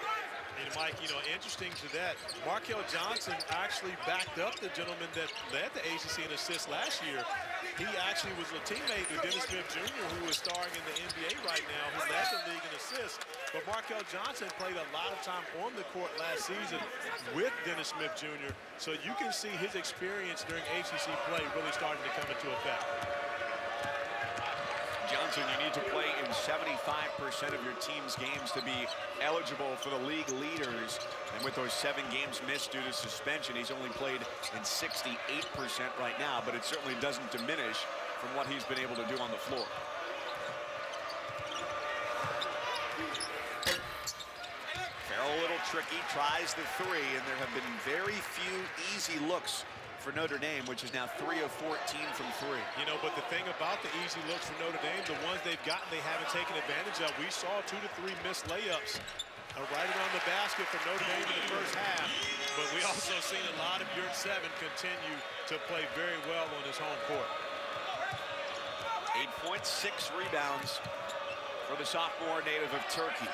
And Mike, you know, interesting to that, Markell Johnson actually backed up the gentleman that led the ACC in assists last year. He actually was a teammate with Dennis Smith Jr., who is starring in the NBA right now, who led the league in assists. But Markell Johnson played a lot of time on the court last season with Dennis Smith Jr., so you can see his experience during ACC play really starting to come into effect. Johnson, you need to play in 75% of your team's games to be eligible for the league leaders. And with those seven games missed due to suspension, he's only played in 68% right now, but it certainly doesn't diminish from what he's been able to do on the floor. Farrell a little tricky, tries the three, and there have been very few easy looks for Notre Dame, which is now 3 of 14 from three. You know, but the thing about the easy looks for Notre Dame, the ones they've gotten, they haven't taken advantage of. We saw two to three missed layups uh, right around the basket for Notre Dame in the first half. But we also seen a lot of Yurtseven continue to play very well on his home court. 8.6 rebounds for the sophomore native of Turkey.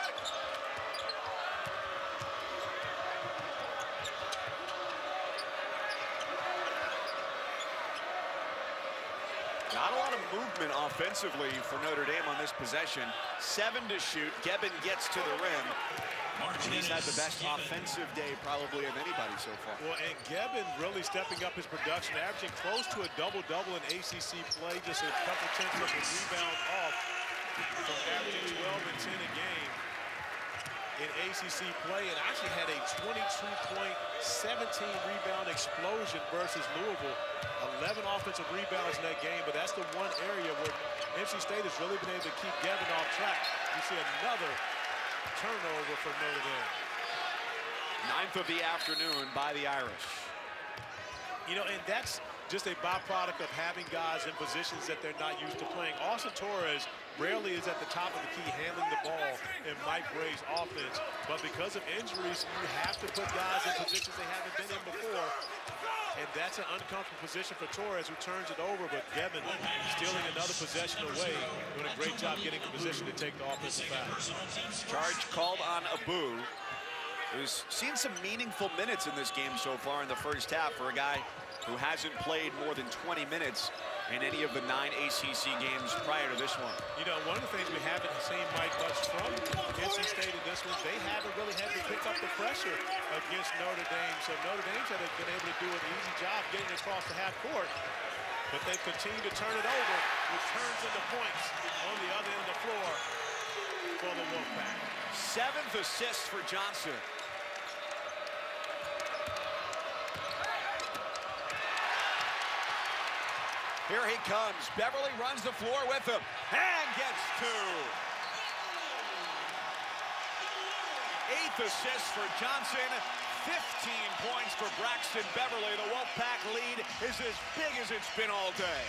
Not a lot movement offensively for Notre Dame on this possession. Seven to shoot. Geben gets to the rim. And he's had the best offensive day probably of anybody so far. Well, and Geben really stepping up his production, averaging close to a double-double in ACC play, just a couple tenths of a rebound off from averaging 12 and 10 a game in ACC play and actually had a 22-point, 17-rebound explosion versus Louisville. 11 offensive rebounds in that game, but that's the one area where NC State has really been able to keep Geben off track. You see another turnover for Notre Dame. Ninth of the afternoon by the Irish. You know, and that's just a byproduct of having guys in positions that they're not used to playing. Austin Torres rarely is at the top of the key handling the ball in Mike Brey's offense. But because of injuries, you have to put guys in positions they haven't been in before. And that's an uncomfortable position for Torres, who turns it over. But Geben stealing another possession away, doing a great job getting in position to take the offensive foul. Charge called on Abu, who's seen some meaningful minutes in this game so far in the first half for a guy who hasn't played more than 20 minutes in any of the nine ACC games prior to this one. You know, one of the things we haven't seen Mike much from NC State in this one, they haven't really had to pick up the pressure against Notre Dame. So Notre Dame's had been able to do an easy job getting across the half court. But they continue to turn it over, which turns into points on the other end of the floor for the Wolfpack. Seventh assist for Johnson. Here he comes. Beverly runs the floor with him and gets two. Eighth assist for Johnson. 15 points for Braxton Beverly. The Wolfpack lead is as big as it's been all day.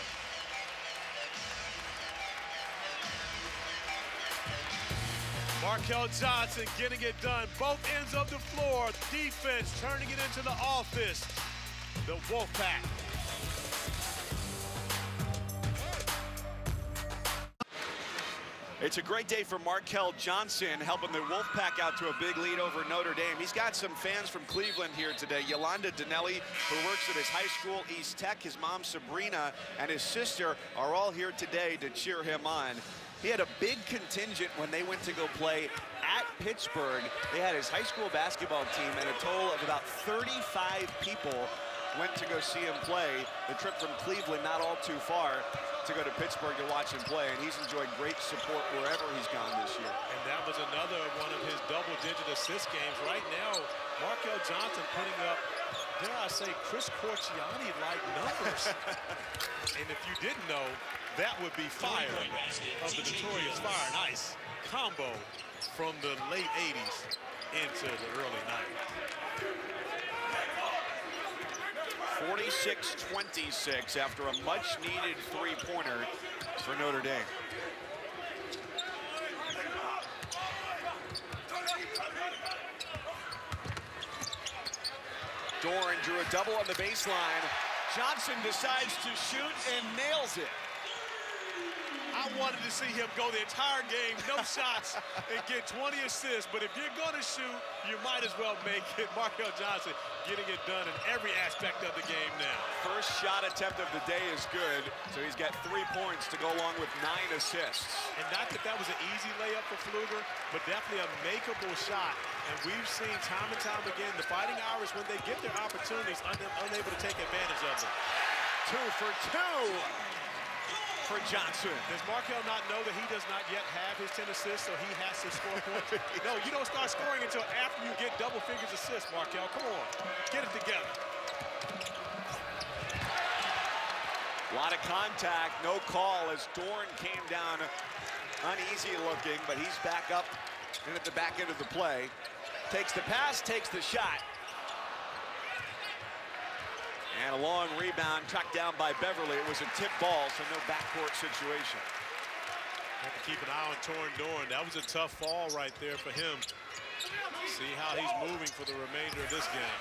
Markell Johnson getting it done. Both ends of the floor. Defense turning it into the office. The Wolfpack It's a great day for Markell Johnson, helping the Wolfpack out to a big lead over Notre Dame. He's got some fans from Cleveland here today. Yolanda Danelli, who works at his high school, East Tech, his mom, Sabrina, and his sister are all here today to cheer him on. He had a big contingent when they went to go play at Pittsburgh. They had his high school basketball team and a total of about 35 people went to go see him play. The trip from Cleveland, not all too far to go to Pittsburgh to watch him play, and he's enjoyed great support wherever he's gone this year. And that was another one of his double-digit assist games. Right now, Markell Johnson putting up, dare I say, Chris Corchiani-like numbers. [LAUGHS] and if you didn't know, that would be fire of the notorious Fire and Ice combo from the late 80s into the early 90s. 46-26 after a much-needed three-pointer for Notre Dame. Dorn drew a double on the baseline. Johnson decides to shoot and nails it. I wanted to see him go the entire game, no [LAUGHS] shots, and get 20 assists. But if you're going to shoot, you might as well make it. [LAUGHS] Markell Johnson getting it done in every aspect of the game now. First shot attempt of the day is good, so he's got three points to go along with nine assists. And not that that was an easy layup for Pflueger, but definitely a makeable shot. And we've seen time and time again the Fighting Irish, when they get their opportunities, un unable to take advantage of them. Two for two for Johnson. Does Markell not know that he does not yet have his 10 assists, so he has to score points? [LAUGHS] no, you don't start scoring until after you get double figures assists, Markell. Come on, get it together. A lot of contact, no call as Dorn came down uneasy looking, but he's back up and at the back end of the play. Takes the pass, takes the shot. And a long rebound tracked down by Beverly. It was a tip ball, so no backcourt situation. Have to keep an eye on Torin Dorn. That was a tough fall right there for him. See how he's moving for the remainder of this game.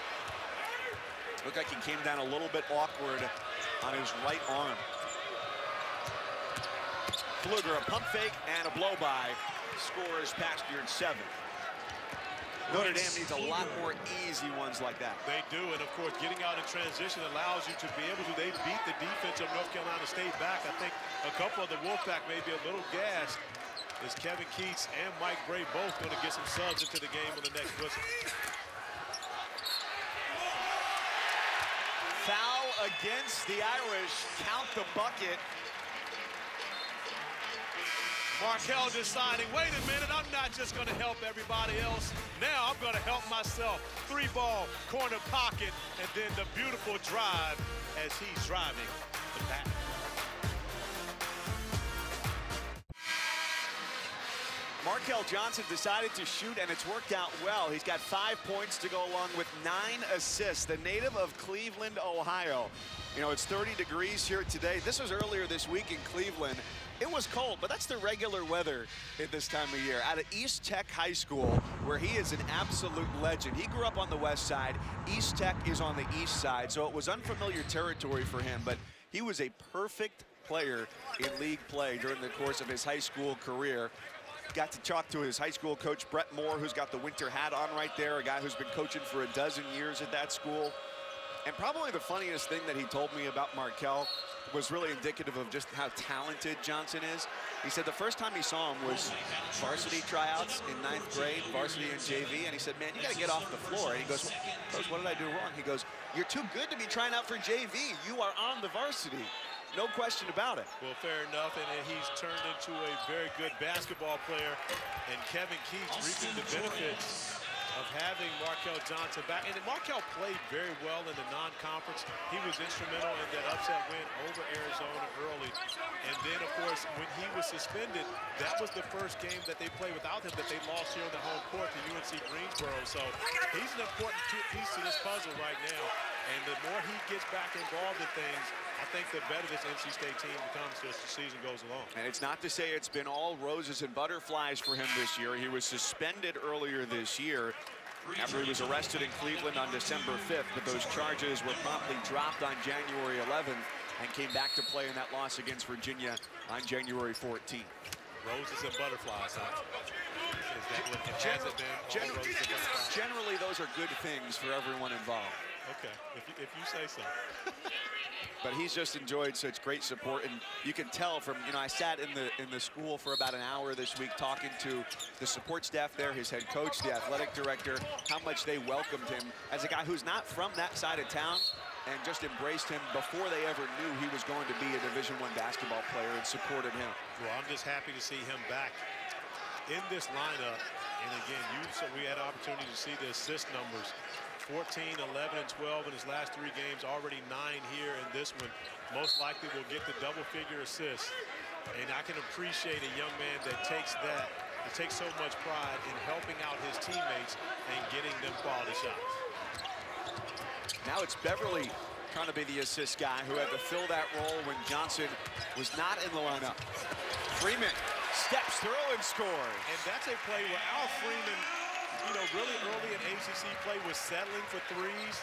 Looked like he came down a little bit awkward on his right arm. Pflueger, a pump fake and a blow by. Scores past Yurtseven. Notre Dame needs a lot more easy ones like that. They do, and of course, getting out in transition allows you to be able to. They beat the defense of North Carolina State back. I think a couple of the Wolfpack may be a little gassed. Is Kevin Keatts and Mike Brey both going to get some subs into the game on the next whistle? Foul against the Irish. Count the bucket. Markell deciding, wait a minute, I'm not just going to help everybody else. Now I'm going to help myself. Three ball, corner pocket, and then the beautiful drive as he's driving the back. Markell Johnson decided to shoot, and it's worked out well. He's got five points to go along with nine assists. The native of Cleveland, Ohio. You know, it's 30 degrees here today. This was earlier this week in Cleveland. It was cold, but that's the regular weather at this time of year. Out of East Tech High School, where he is an absolute legend. He grew up on the west side. East Tech is on the east side, so it was unfamiliar territory for him, but he was a perfect player in league play during the course of his high school career got to talk to his high school coach, Brett Moore, who's got the winter hat on right there, a guy who's been coaching for a dozen years at that school. And probably the funniest thing that he told me about Markell was really indicative of just how talented Johnson is. He said the first time he saw him was varsity tryouts in ninth grade, varsity and JV, and he said, man, you got to get off the floor. And he goes, what did I do wrong? He goes, you're too good to be trying out for JV. You are on the varsity. No question about it. Well, fair enough, and he's turned into a very good basketball player. And Kevin Keatts reaping the benefits of having Markell Johnson back. And Markell played very well in the non-conference. He was instrumental in that upset win over Arizona early. And then, of course, when he was suspended, that was the first game that they played without him that they lost here on the home court to UNC Greensboro. So he's an important piece to this puzzle right now. And the more he gets back involved in things, I think the better this NC State team becomes as the season goes along. And it's not to say it's been all roses and butterflies for him this year. He was suspended earlier this year after he was arrested in Cleveland on December 5th, but those charges were promptly dropped on January 11th and came back to play in that loss against Virginia on January 14th. Roses and butterflies, huh? Is that what it hasn't been? All Gen- roses and butterflies? generally, those are good things for everyone involved. Okay, if you, if you say so. [LAUGHS] but he's just enjoyed such great support and you can tell from you know i sat in the in the school for about an hour this week talking to the support staff there his head coach the athletic director how much they welcomed him as a guy who's not from that side of town and just embraced him before they ever knew he was going to be a division one basketball player and supported him Well, I'm just happy to see him back in this lineup. And again, you so we had an opportunity to see the assist numbers. 14, 11, and 12 in his last three games, already nine here in this one. Most likely will get the double figure assists. And I can appreciate a young man that takes that, that takes so much pride in helping out his teammates and getting them quality shots. Now it's Beverly trying to be the assist guy who had to fill that role when Johnson was not in the lineup. Freeman steps through and scores. And that's a play where Al Freeman, you know, really early in ACC play was settling for threes.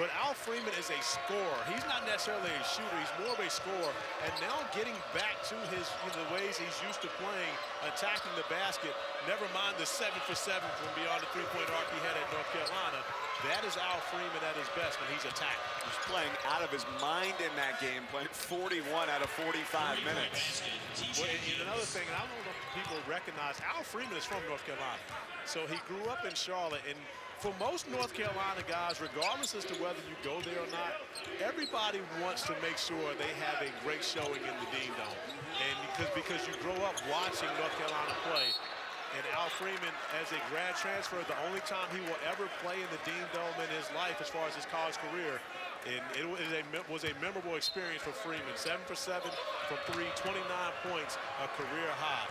But Al Freeman is a scorer. He's not necessarily a shooter. He's more of a scorer. And now getting back to his you know, the ways he's used to playing, attacking the basket, never mind the seven for seven from beyond the three-point arc he had at North Carolina. That is Al Freeman at his best when he's attacking. He's playing out of his mind in that game, playing 41 out of 45 minutes. Well, and another thing, and I don't know if people recognize, Al Freeman is from North Carolina. So he grew up in Charlotte, and for most North Carolina guys, regardless as to whether you go there or not, everybody wants to make sure they have a great showing in the Dean Dome. And because, because you grow up watching North Carolina play, and Al Freeman, as a grad transfer, the only time he will ever play in the Dean Dome in his life as far as his college career, and it was a, was a memorable experience for Freeman. Seven for seven from three, 29 points, a career high.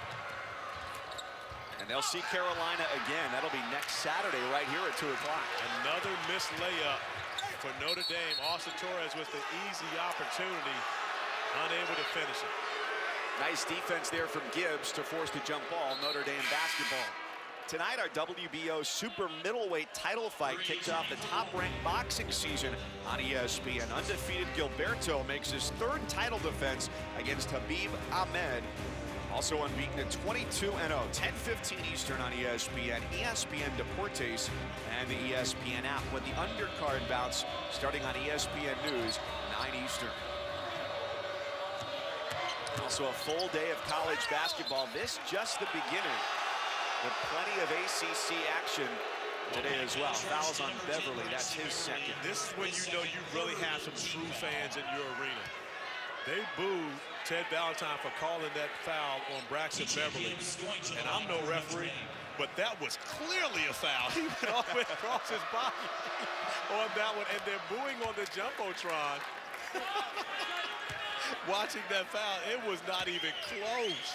And they'll see Carolina again. That'll be next Saturday right here at 2 o'clock. Another missed layup for Notre Dame. Austin Torres with the easy opportunity, unable to finish it. Nice defense there from Gibbs to force the jump ball. Notre Dame basketball. Tonight, our WBO super middleweight title fight kicks off the top-ranked boxing season on ESPN. Undefeated Gilberto makes his third title defense against Habib Ahmed also unbeaten at 22 0, 10:15 Eastern on ESPN, ESPN Deportes, and the ESPN app. With the undercard bouts starting on ESPN News, 9 Eastern. Also a full day of college basketball. This just the beginning. With plenty of ACC action today as well. Fouls on Beverly. That's his second. This is when you know you really have some true fans in your arena. They booed Ted Valentine for calling that foul on Braxton Beverly. And I'm no referee, but that was clearly a foul. [LAUGHS] He went all the way across his body [LAUGHS] on that one, and they're booing on the Jumbotron. [LAUGHS] Watching that foul, it was not even close.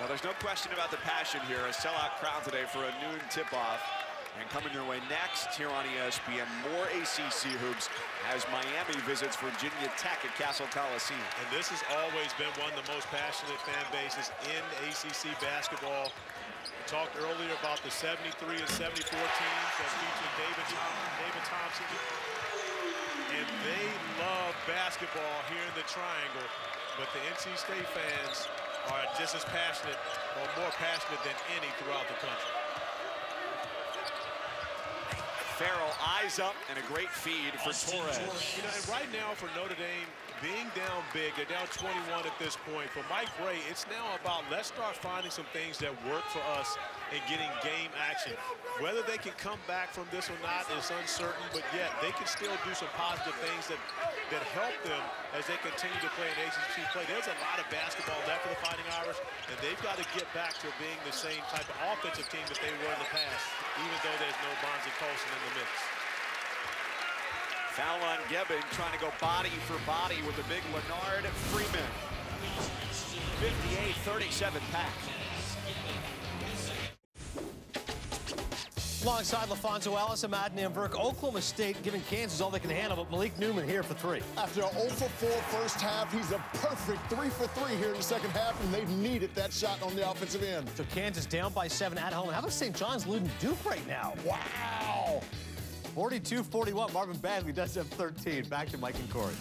Now, there's no question about the passion here. A sellout crowd today for a noon tip-off. And coming your way next here on ESPN, more ACC hoops as Miami visits Virginia Tech at Cassell Coliseum. And this has always been one of the most passionate fan bases in ACC basketball. Talked earlier about the 73 and 74 teams that featured David, David Thompson. And they love basketball here in the Triangle, but the NC State fans are just as passionate or more passionate than any throughout the country. Farrell eyes up and a great feed for Torres. You know, and right now for Notre Dame, being down big, they're down 21 at this point. For Mike Brey, it's now about let's start finding some things that work for us and getting game action. Whether they can come back from this or not is uncertain, but yet they can still do some positive things that, that help them as they continue to play in ACC play. There's a lot of basketball left for the Fighting Irish, and they've got to get back to being the same type of offensive team that they were in the past, even though there's no Bonzie Colson in the mix. Foul on Geben, trying to go body for body with the big Lennard Freeman. 58-37 pack. Alongside LaPhonso Ellis and Adnan Virk, Oklahoma State giving Kansas all they can handle, but Malik Newman here for three. After an 0 for 4 first half, he's a perfect 3 for 3 here in the second half, and they've needed that shot on the offensive end. So Kansas down by seven at home. How about St. John's leading Duke right now? Wow! 42-41, Marvin Bagley does have 13. Back to Mike and Cory.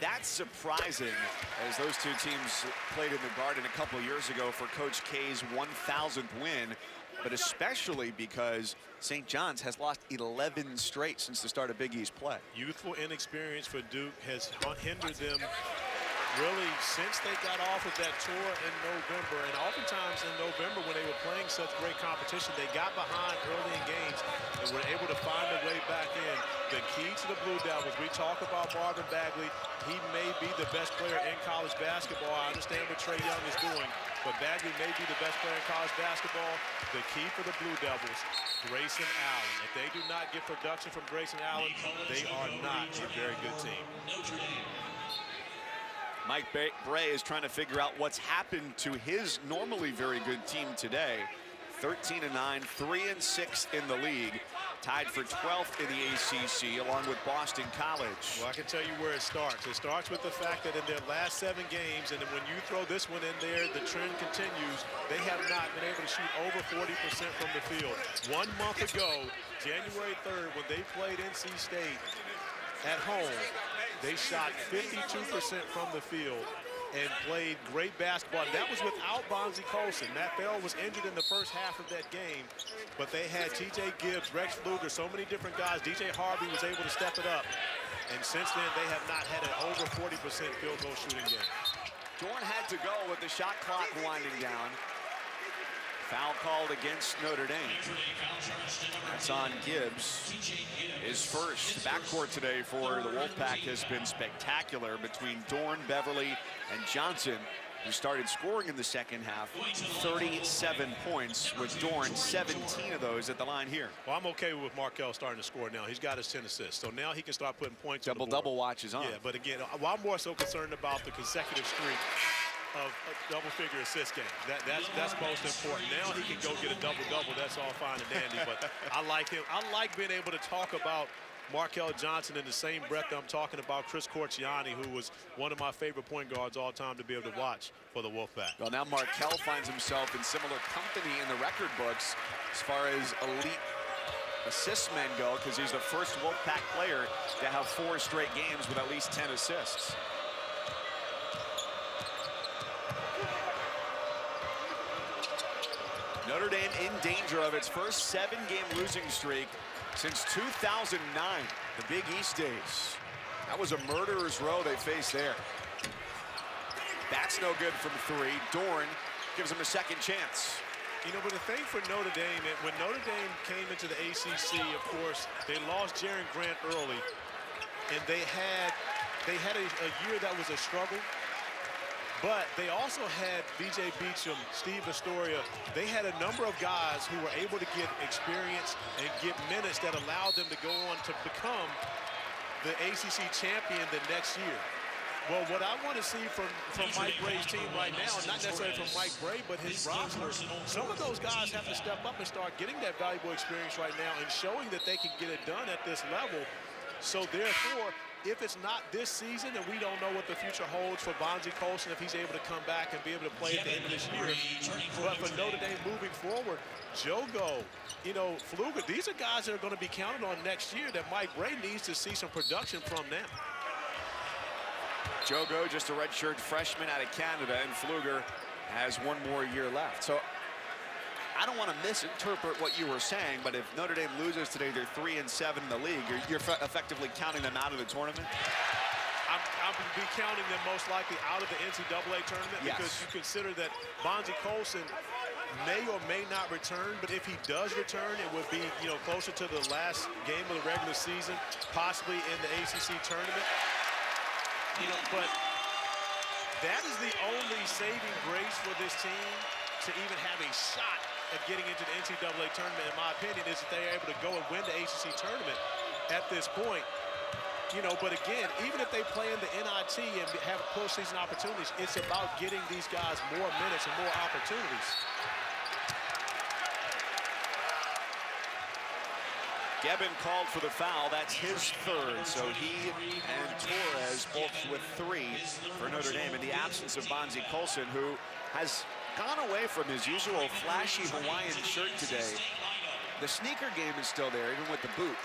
That's surprising as those two teams played in the Garden a couple years ago for Coach K's 1,000th win, but especially because St. John's has lost 11 straight since the start of Big East play. Youthful inexperience for Duke has hindered them really since they got off of that tour in November. And oftentimes in November when they were playing such great competition, they got behind early in games and were able to find their way back in. The key to the Blue Devils, we talk about Marvin Bagley. He may be the best player in college basketball. I understand what Trae Young is doing, but Bagley may be the best player in college basketball. The key for the Blue Devils, Grayson Allen. If they do not get production from Grayson Allen, they are not a very good team. Mike Brey is trying to figure out what's happened to his normally very good team today. 13 and 9, 3 and 6 in the league, tied for 12th in the ACC, along with Boston College. Well, I can tell you where it starts. It starts with the fact that in their last seven games, and when you throw this one in there, the trend continues. They have not been able to shoot over 40% from the field. One month ago, January 3rd, when they played NC State at home, they shot 52% from the field and played great basketball. That was without Bonzie Colson. Matt Farrell was injured in the first half of that game, but they had TJ Gibbs, Rex Pflueger, so many different guys. DJ Harvey was able to step it up. And since then, they have not had an over 40% field goal shooting game. Dorn had to go with the shot clock winding down. Foul called against Notre Dame. That's on Gibbs. His first backcourt today for the Wolfpack has been spectacular between Dorn, Beverly, and Johnson, who started scoring in the second half. 37 points with Dorn, 17 of those at the line here. Well, I'm okay with Markell starting to score now. He's got his 10 assists, so now he can start putting points. Double-double watches on. Yeah, but again, well, I'm more so concerned about the consecutive streak of a double-figure assist game. That, that's that's most important. Now he can go get a double-double. That's all fine and dandy. But I like him. I like being able to talk about Markell Johnson in the same breath that I'm talking about Chris Corchiani, who was one of my favorite point guards all time to be able to watch for the Wolfpack. Well, now Markell finds himself in similar company in the record books as far as elite assist men go because he's the first Wolfpack player to have four straight games with at least 10 assists. Notre Dame in danger of its first seven-game losing streak since 2009, the Big East days. That was a murderer's row they faced there. That's no good from three. Dorn gives him a second chance. You know, but the thing for Notre Dame, when Notre Dame came into the ACC, of course, they lost Jerian Grant early, and they had they had a, a year that was a struggle. But they also had V.J. Beachem, Steve Vasturia. They had a number of guys who were able to get experience and get minutes that allowed them to go on to become the ACC champion the next year. Well, what I want to see from, from Mike Brey's team right now, not necessarily from Mike Brey, but his roster, some of those guys have to step up and start getting that valuable experience right now and showing that they can get it done at this level. So therefore, if it's not this season, and we don't know what the future holds for Bonzie Colson if he's able to come back and be able to play at the end of this year. But for Notre Dame moving forward, Djogo, you know, Pflueger, these are guys that are going to be counted on next year that Mike Brey needs to see some production from now. Djogo, just a redshirt freshman out of Canada, and Pflueger has one more year left. So I don't want to misinterpret what you were saying, but if Notre Dame loses today, they're three and seven in the league. You're, you're effectively counting them out of the tournament. I'm, I'm going to be counting them most likely out of the NCAA tournament yes. because you consider that Bonzie Colson may or may not return, but if he does return, it would be you know closer to the last game of the regular season, possibly in the ACC tournament. You know, but that is the only saving grace for this team to even have a shot at getting into the NCAA tournament, in my opinion, is that they're able to go and win the ACC tournament at this point. You know, but again, even if they play in the NIT and have postseason opportunities, it's about getting these guys more minutes and more opportunities. Geben called for the foul. That's his third. So he and Torres both with three for Notre Dame in the absence of Bonzie Colson, who has gone away from his usual flashy Hawaiian shirt today. The sneaker game is still there, even with the boot.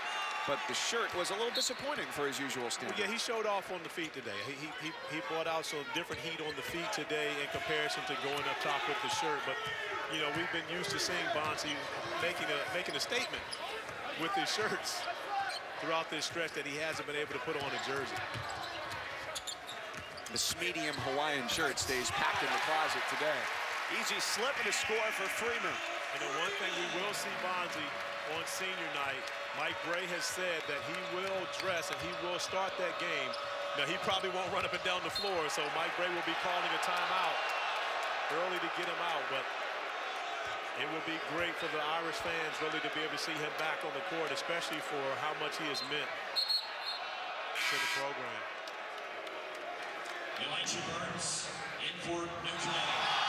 But the shirt was a little disappointing for his usual standard. Yeah, he showed off on the feet today. He, he, he brought out some different heat on the feet today in comparison to going up top with the shirt. But, you know, we've been used to seeing Bonzie making a, making a statement with his shirts throughout this stretch that he hasn't been able to put on a jersey. The medium Hawaiian shirt stays packed in the closet today. Easy slip and a score for Freeman. And the one thing we will see Bonzie on senior night, Mike Brey has said that he will dress and he will start that game. Now, he probably won't run up and down the floor, so Mike Brey will be calling a timeout early to get him out, but it will be great for the Irish fans really to be able to see him back on the court, especially for how much he has meant to the program. Elijah Burns in for Notre Dame.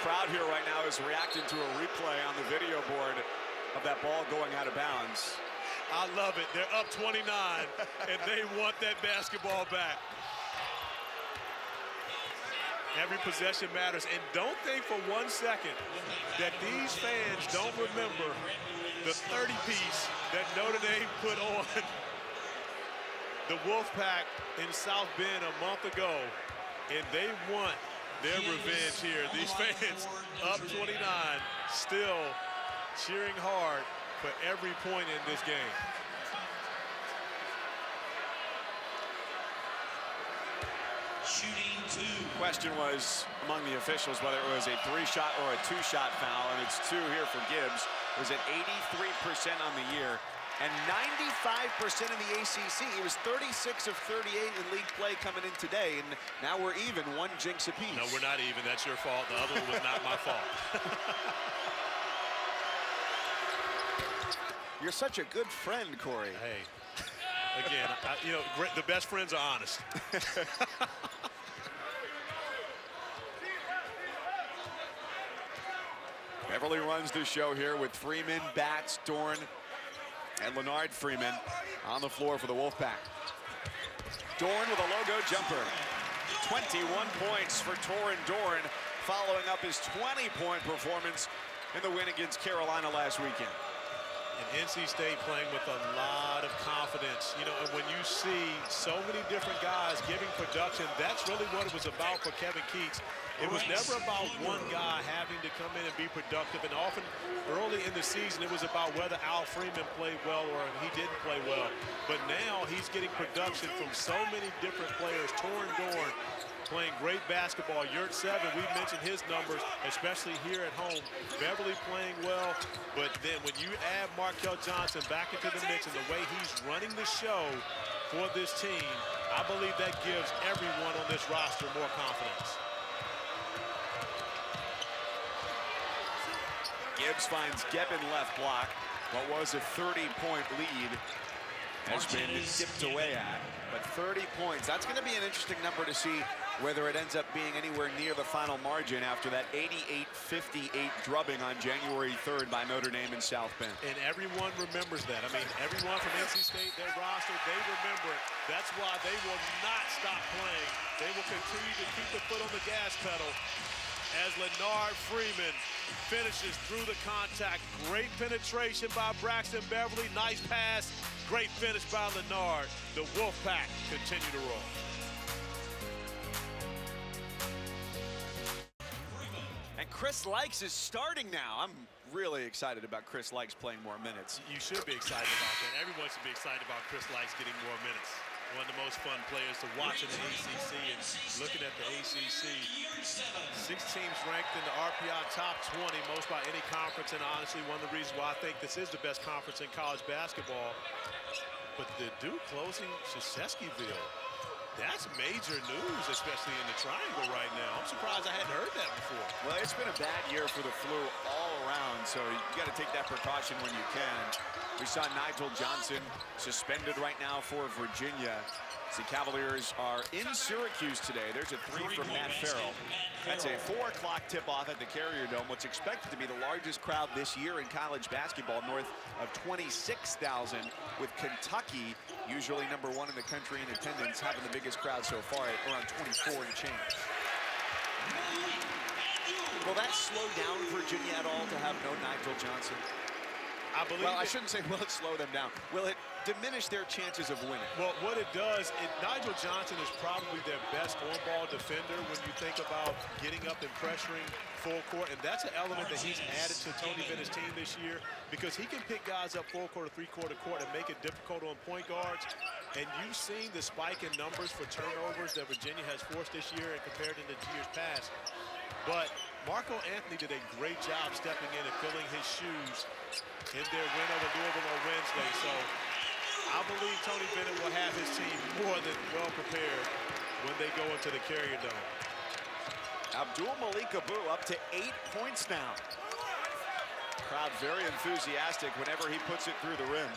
Crowd here right now is reacting to a replay on the video board of that ball going out of bounds. I love it. They're up 29, [LAUGHS] and they want that basketball back. Every possession matters. And don't think for one second that these fans don't remember the 30 piece that Notre Dame put on [LAUGHS] the Wolfpack in South Bend a month ago. And they want their revenge here. These fans up 29, still cheering hard for every point in this game. Shooting two. Question was among the officials whether it was a three-shot or a two-shot foul, and it's two here for Gibbs. It was at 83% on the year and 95% in the ACC. He was 36 of 38 in league play coming in today, and now we're even, one jinx apiece. No, we're not even. That's your fault. The other one was not my fault. [LAUGHS] You're such a good friend, Cory. Hey, again, I, you know, great, the best friends are honest. [LAUGHS] Beverly runs the show here with Freeman, Bats, Dorn, and Lennard Freeman on the floor for the Wolfpack. Dorn with a logo jumper. 21 points for Torin Dorn, following up his 20-point performance in the win against Carolina last weekend. And NC State playing with a lot of confidence. You know, and when you see so many different guys giving production, that's really what it was about for Kevin Keatts. It was never about one guy having to come in and be productive. And often early in the season, it was about whether Al Freeman played well or he didn't play well. But now he's getting production from so many different players. Torin Dorn playing great basketball. Yurtseven, we mentioned his numbers, especially here at home. Beverly playing well, but then when you add Markell Johnson back into the mix and the way he's running the show for this team, I believe that gives everyone on this roster more confidence. Gibbs finds Geben left block. What was a 30-point lead has been dipped away at. But 30 points, that's going to be an interesting number to see whether it ends up being anywhere near the final margin after that 88-58 drubbing on January 3rd by Notre Dame in South Bend. And everyone remembers that. I mean, everyone from NC State, their roster, they remember it. That's why they will not stop playing. They will continue to keep the foot on the gas pedal as Lennard Freeman finishes through the contact. Great penetration by Braxton Beverly. Nice pass. Great finish by Lennard. The Wolfpack continue to roll. Chris Lykes is starting now. I'm really excited about Chris Lykes playing more minutes. You should be excited about that. Everyone should be excited about Chris Lykes getting more minutes. One of the most fun players to watch in the ACC and looking at the ACC. Six teams ranked in the RPI top 20, most by any conference, and honestly, one of the reasons why I think this is the best conference in college basketball. But the Duke closing Krzyzewskiville, that's major news, especially in the triangle right now. I'm surprised I hadn't heard that before. Well, it's been a bad year for the flu all around, so you got to take that precaution when you can. We saw Nigel Johnson suspended right now for Virginia. The Cavaliers are in Syracuse today. There's a three from Matt Farrell. That's a 4 o'clock tip-off at the Carrier Dome, what's expected to be the largest crowd this year in college basketball, north of 26,000, with Kentucky, usually number one in the country in attendance, having the biggest crowd so far at around 24 and change. Will that slow down Virginia at all to have no Nigel Johnson? I believe Well, I shouldn't say [LAUGHS] will it slow them down. Will it diminish their chances of winning? Well, what it does, it, Nigel Johnson is probably their best on-ball defender when you think about getting up and pressuring full court, and that's an element that he's added to Tony Bennett's team this year because he can pick guys up full court or three-quarter court and make it difficult on point guards. And you've seen the spike in numbers for turnovers that Virginia has forced this year and compared to the years past. But Marco Anthony did a great job stepping in and filling his shoes in their win over Louisville on Wednesday. So I believe Tony Bennett will have his team more than well prepared when they go into the Carrier Dome. Abdul Malik Abu up to eight points now. Crowd very enthusiastic whenever he puts it through the rim.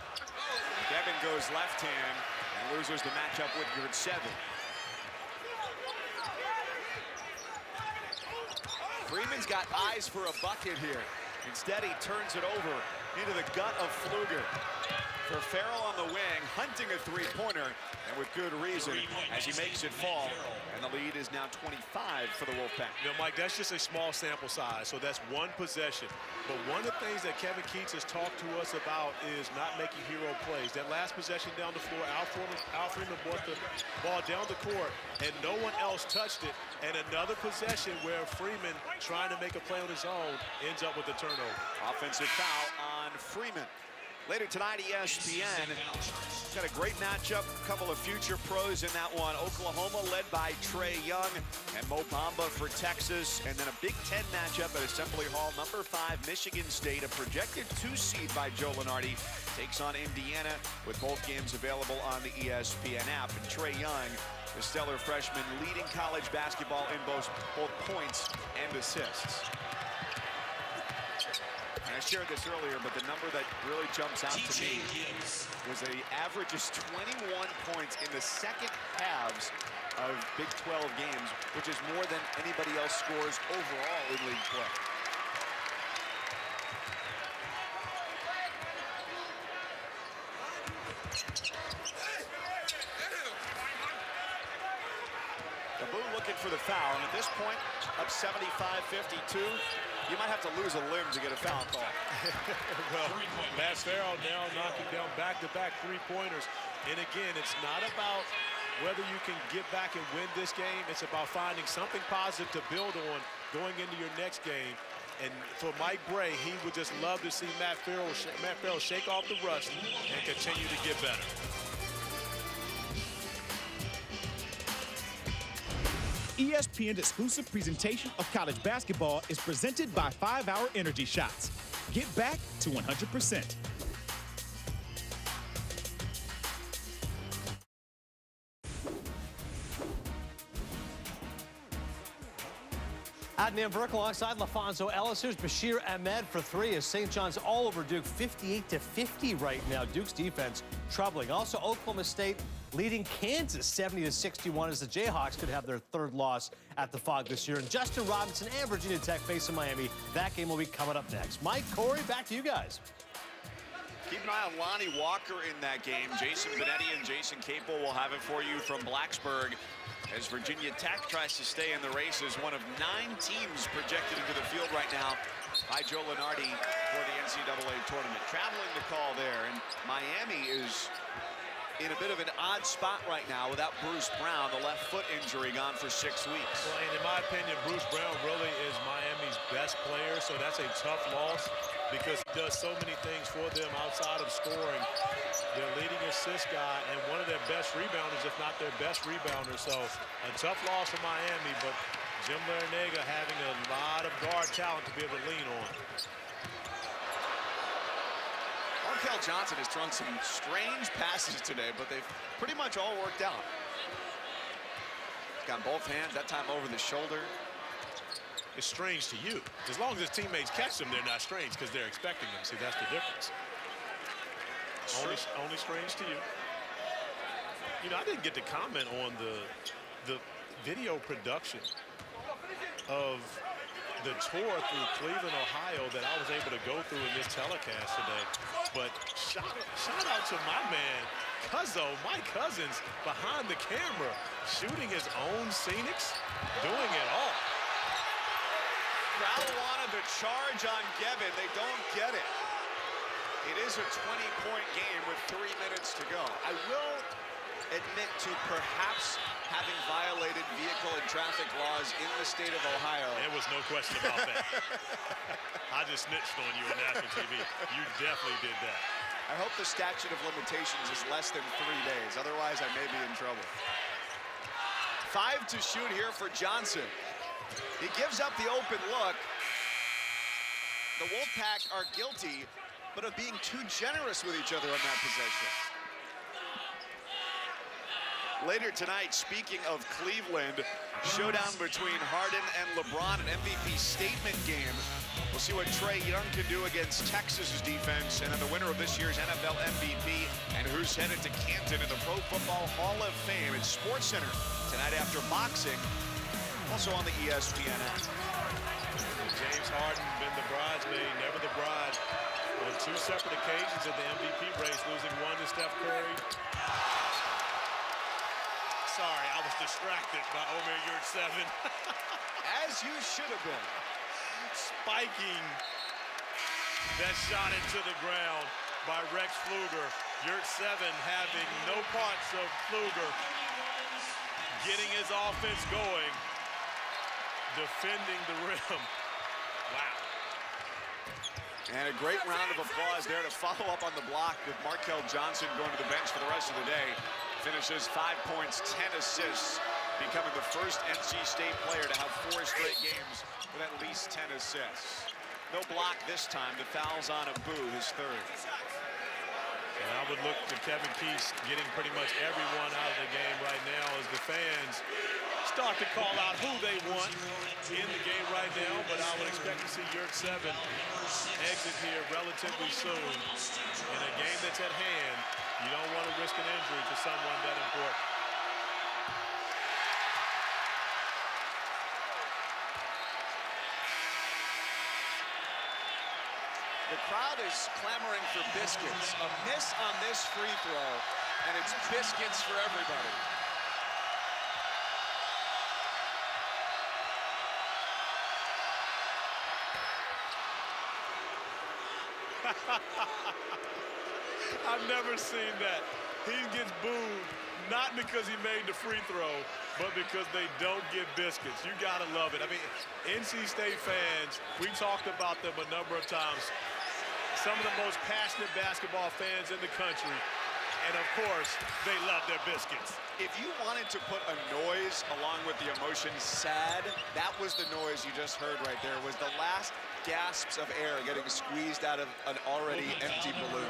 Devin goes left hand and loses the matchup with seven. Freeman Freeman's got eyes for a bucket here. Instead, he turns it over into the gut of Pflueger. For Farrell on the wing, hunting a three-pointer, and with good reason, as he makes it fall. And the lead is now 25 for the Wolfpack. You know, Mike, that's just a small sample size, so that's one possession. But one of the things that Kevin Keatts has talked to us about is not making hero plays. That last possession down the floor, Al Freeman, Al Freeman brought the ball down the court, and no one else touched it. And another possession where Freeman, trying to make a play on his own, ends up with a turnover. Offensive foul on Freeman. Later tonight, ESPN got a great matchup. A couple of future pros in that one. Oklahoma led by Trae Young and Mo Bamba for Texas. And then a Big Ten matchup at Assembly Hall. Number five, Michigan State, a projected two seed by Joe Lunardi, takes on Indiana with both games available on the ESPN app. And Trae Young, the stellar freshman, leading college basketball in both, both points and assists. I shared this earlier, but the number that really jumps out to me was that he averages 21 points in the second halves of Big 12 games, which is more than anybody else scores overall in league play. Kaboo looking for the foul, and at this point, up 75-52, you might have to lose a limb to get a foul call. [LAUGHS] well, Matt Farrell now knocking down back-to-back three-pointers. And again, it's not about whether you can get back and win this game. It's about finding something positive to build on going into your next game. And for Mike Brey, he would just love to see Matt Farrell, Matt Farrell shake off the rust and continue to get better. ESPN's exclusive presentation of college basketball is presented by 5 Hour Energy Shots. Get back to 100%. Adnan Virk alongside LaPhonso Ellis. Here's Bashir Ahmed for three as St. John's all over Duke 58 to 50 right now. Duke's defense troubling. Also Oklahoma State leading Kansas 70 to 61 as the Jayhawks could have their third loss at the Phog this year. And Justin Robinson and Virginia Tech facing Miami. That game will be coming up next. Mike, Cory, back to you guys. Keep an eye on Lonnie Walker in that game. Jason Benetti and Jason Capel will have it for you from Blacksburg as Virginia Tech tries to stay in the race as one of nine teams projected into the field right now by Joe Lunardi for the NCAA tournament. Traveling the call there, and Miami is in a bit of an odd spot right now without Bruce Brown, the left foot injury gone for six weeks. Well, and in my opinion, Bruce Brown really is Miami's best player, so that's a tough loss because he does so many things for them outside of scoring. Their leading assist guy and one of their best rebounders, if not their best rebounder. So a tough loss for Miami, but Jim Larrañaga having a lot of guard talent to be able to lean on. Markell Johnson has thrown some strange passes today, but they've pretty much all worked out. He's Got both hands, that time over the shoulder. It's strange to you. As long as his teammates catch them, they're not strange because they're expecting them. See, that's the difference. Only, only strange to you. You know, I didn't get to comment on the the video production of the tour through Cleveland, Ohio that I was able to go through in this telecast today. But shout, shout out to my man, Cuzzo, my cousins, behind the camera, shooting his own scenics, doing it all. Crowd wanted the charge on Geben. They don't get it. It is a 20-point game with three minutes to go. I will admit to perhaps having violated vehicle and traffic laws in the state of Ohio. There was no question about that. [LAUGHS] I just snitched on you on national TV. You definitely did that. I hope the statute of limitations is less than three days. Otherwise, I may be in trouble. Five to shoot here for Johnson. He gives up the open look. The Wolfpack are guilty, but of being too generous with each other on that possession. Later tonight, speaking of Cleveland, showdown between Harden and LeBron, an MVP statement game. We'll see what Trae Young can do against Texas's defense, and then the winner of this year's NFL MVP, and who's headed to Canton in the Pro Football Hall of Fame at SportsCenter tonight after boxing, also on the ESPN app. James Harden been the bridesmaid, never the bride. On two separate occasions in the MVP race, losing one to Steph Curry. Sorry, I was distracted by Omer Yurtseven. [LAUGHS] As you should have been. Spiking that shot into the ground by Rex Pflueger. Yurtseven having no parts of Pflueger. Getting his offense going. Defending the rim. Wow. And a great round of applause there to follow up on the block with Markell Johnson going to the bench for the rest of the day. Finishes five points, 10 assists, becoming the first NC State player to have four straight games with at least 10 assists. No block this time. The foul's on Abu, his third. And I would look to Kevin Keatts getting pretty much everyone out of the game right now as the fans start to call out who they want in the game right now, but I would expect to see Yurtseven exit here relatively soon. In a game that's at hand, you don't want to risk an injury to someone that important. Crowd is clamoring for biscuits. A miss on this free throw, and it's biscuits for everybody. [LAUGHS] I've never seen that. He gets booed, not because he made the free throw, but because they don't get biscuits. You gotta love it. I mean, NC State fans, we talked about them a number of times. Some of the most passionate basketball fans in the country. And of course, they love their biscuits. If you wanted to put a noise along with the emotion sad, that was the noise you just heard right there, was the last gasps of air getting squeezed out of an already empty balloon.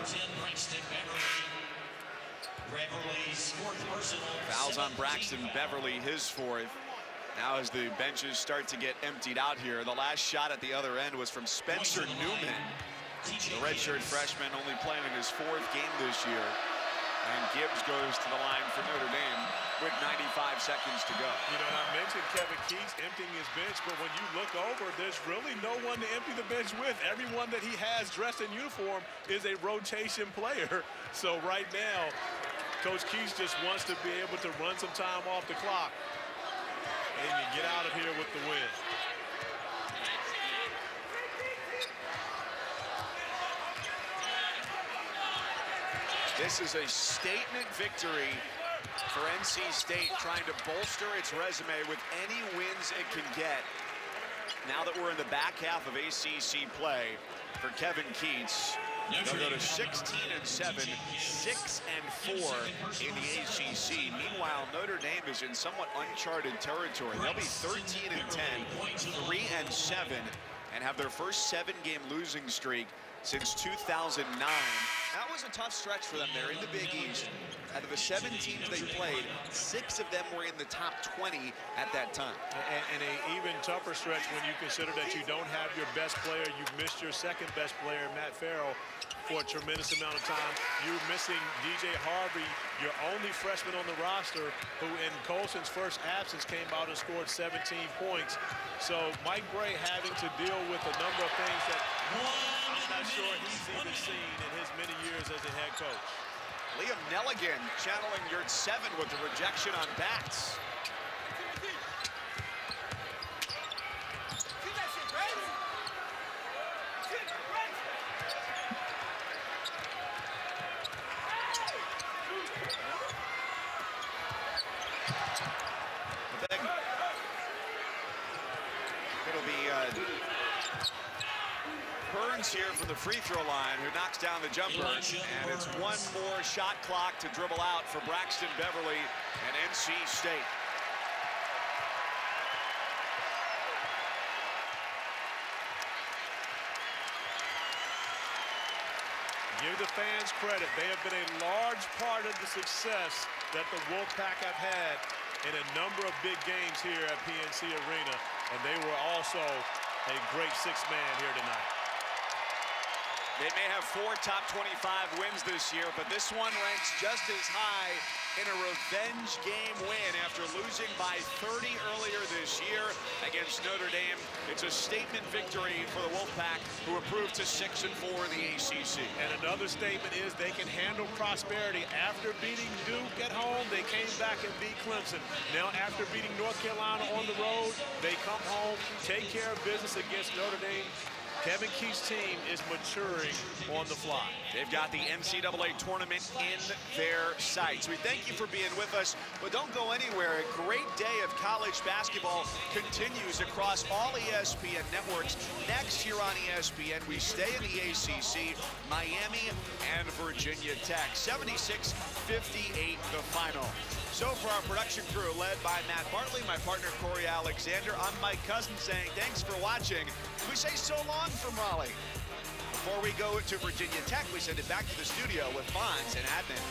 Fouls on Braxton Beverly, his fourth. Now as the benches start to get emptied out here, the last shot at the other end was from Spencer Newman. The redshirt freshman only playing in his fourth game this year. And Gibbs goes to the line for Notre Dame with 95 seconds to go. You know, I mentioned Kevin Keatts emptying his bench, but when you look over, there's really no one to empty the bench with. Everyone that he has dressed in uniform is a rotation player. [LAUGHS] So right now, Coach Keatts just wants to be able to run some time off the clock and get out of here with the win. This is a statement victory for NC State trying to bolster its resume with any wins it can get. Now that we're in the back half of ACC play for Kevin Keatts, they'll go to 16 and 7, 6 and 4 in the ACC. Meanwhile, Notre Dame is in somewhat uncharted territory. They'll be 13 and 10, 3 and 7, and have their first seven-game losing streak since 2009. That was a tough stretch for them there in the Big East. Out of the seven teams they played, six of them were in the top 20 at that time. And, and an even tougher stretch when you consider that you don't have your best player. You've missed your second best player, Matt Farrell, for a tremendous amount of time. You're missing DJ Harvey, your only freshman on the roster, who in Colson's first absence came out and scored 17 points. So Mike Brey having to deal with a number of things that not sure he's even seen in his many years as a head coach. Liam Nelligan channeling Yurtseven with the rejection on bats. It'll be uh, Burns here from the free throw line who knocks down the jumper. And it's one more shot clock to dribble out for Braxton Beverly and NC State. Give the fans credit. They have been a large part of the success that the Wolfpack have had in a number of big games here at PNC Arena. And they were also a great six man here tonight. They may have four top 25 wins this year, but this one ranks just as high in a revenge game win after losing by 30 earlier this year against Notre Dame. It's a statement victory for the Wolfpack, who improved to 6 and 4 in the ACC. And another statement is they can handle prosperity. After beating Duke at home, they came back and beat Clemson. Now, after beating North Carolina on the road, they come home, take care of business against Notre Dame. Kevin Keatts' team is maturing on the fly. They've got the NCAA tournament in their sights. We thank you for being with us, but don't go anywhere. A great day of college basketball continues across all ESPN networks. Next here on ESPN, we stay in the ACC, Miami and Virginia Tech. 76-58 the final. So for our production crew, led by Matt Bartley, my partner Cory Alexander, I'm Mike Couzens saying thanks for watching. We say so long from Raleigh. Before we go to Virginia Tech, we send it back to the studio with Fonz and Adnan.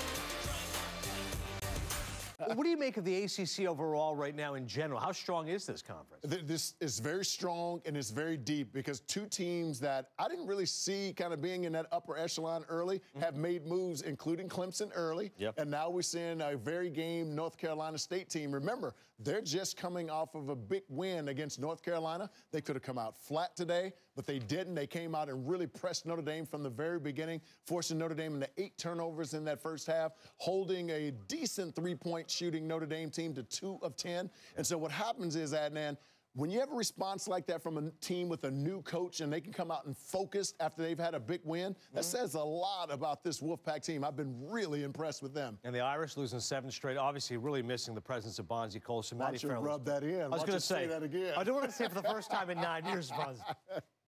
What do you make of the ACC overall right now in general? How strong is this conference? This is very strong and it's very deep because two teams that I didn't really see kind of being in that upper echelon early have mm-hmm. made moves, including Clemson early. Yep. And now we're seeing a very game North Carolina State team. Remember, they're just coming off of a big win against North Carolina. They could have come out flat today, but they didn't. They came out and really pressed Notre Dame from the very beginning, forcing Notre Dame into eight turnovers in that first half, holding a decent three point shooting Notre Dame team to two of 10. And so what happens is, Adnan, when you have a response like that from a team with a new coach and they can come out and focused after they've had a big win, that mm-hmm. says a lot about this Wolfpack team. I've been really impressed with them. And the Irish losing seven straight, obviously really missing the presence of Bonzie Colson. Why don't you rub that in? I was going to say say that again? I don't want to say it for the first time in nine years, Bonzie. [LAUGHS]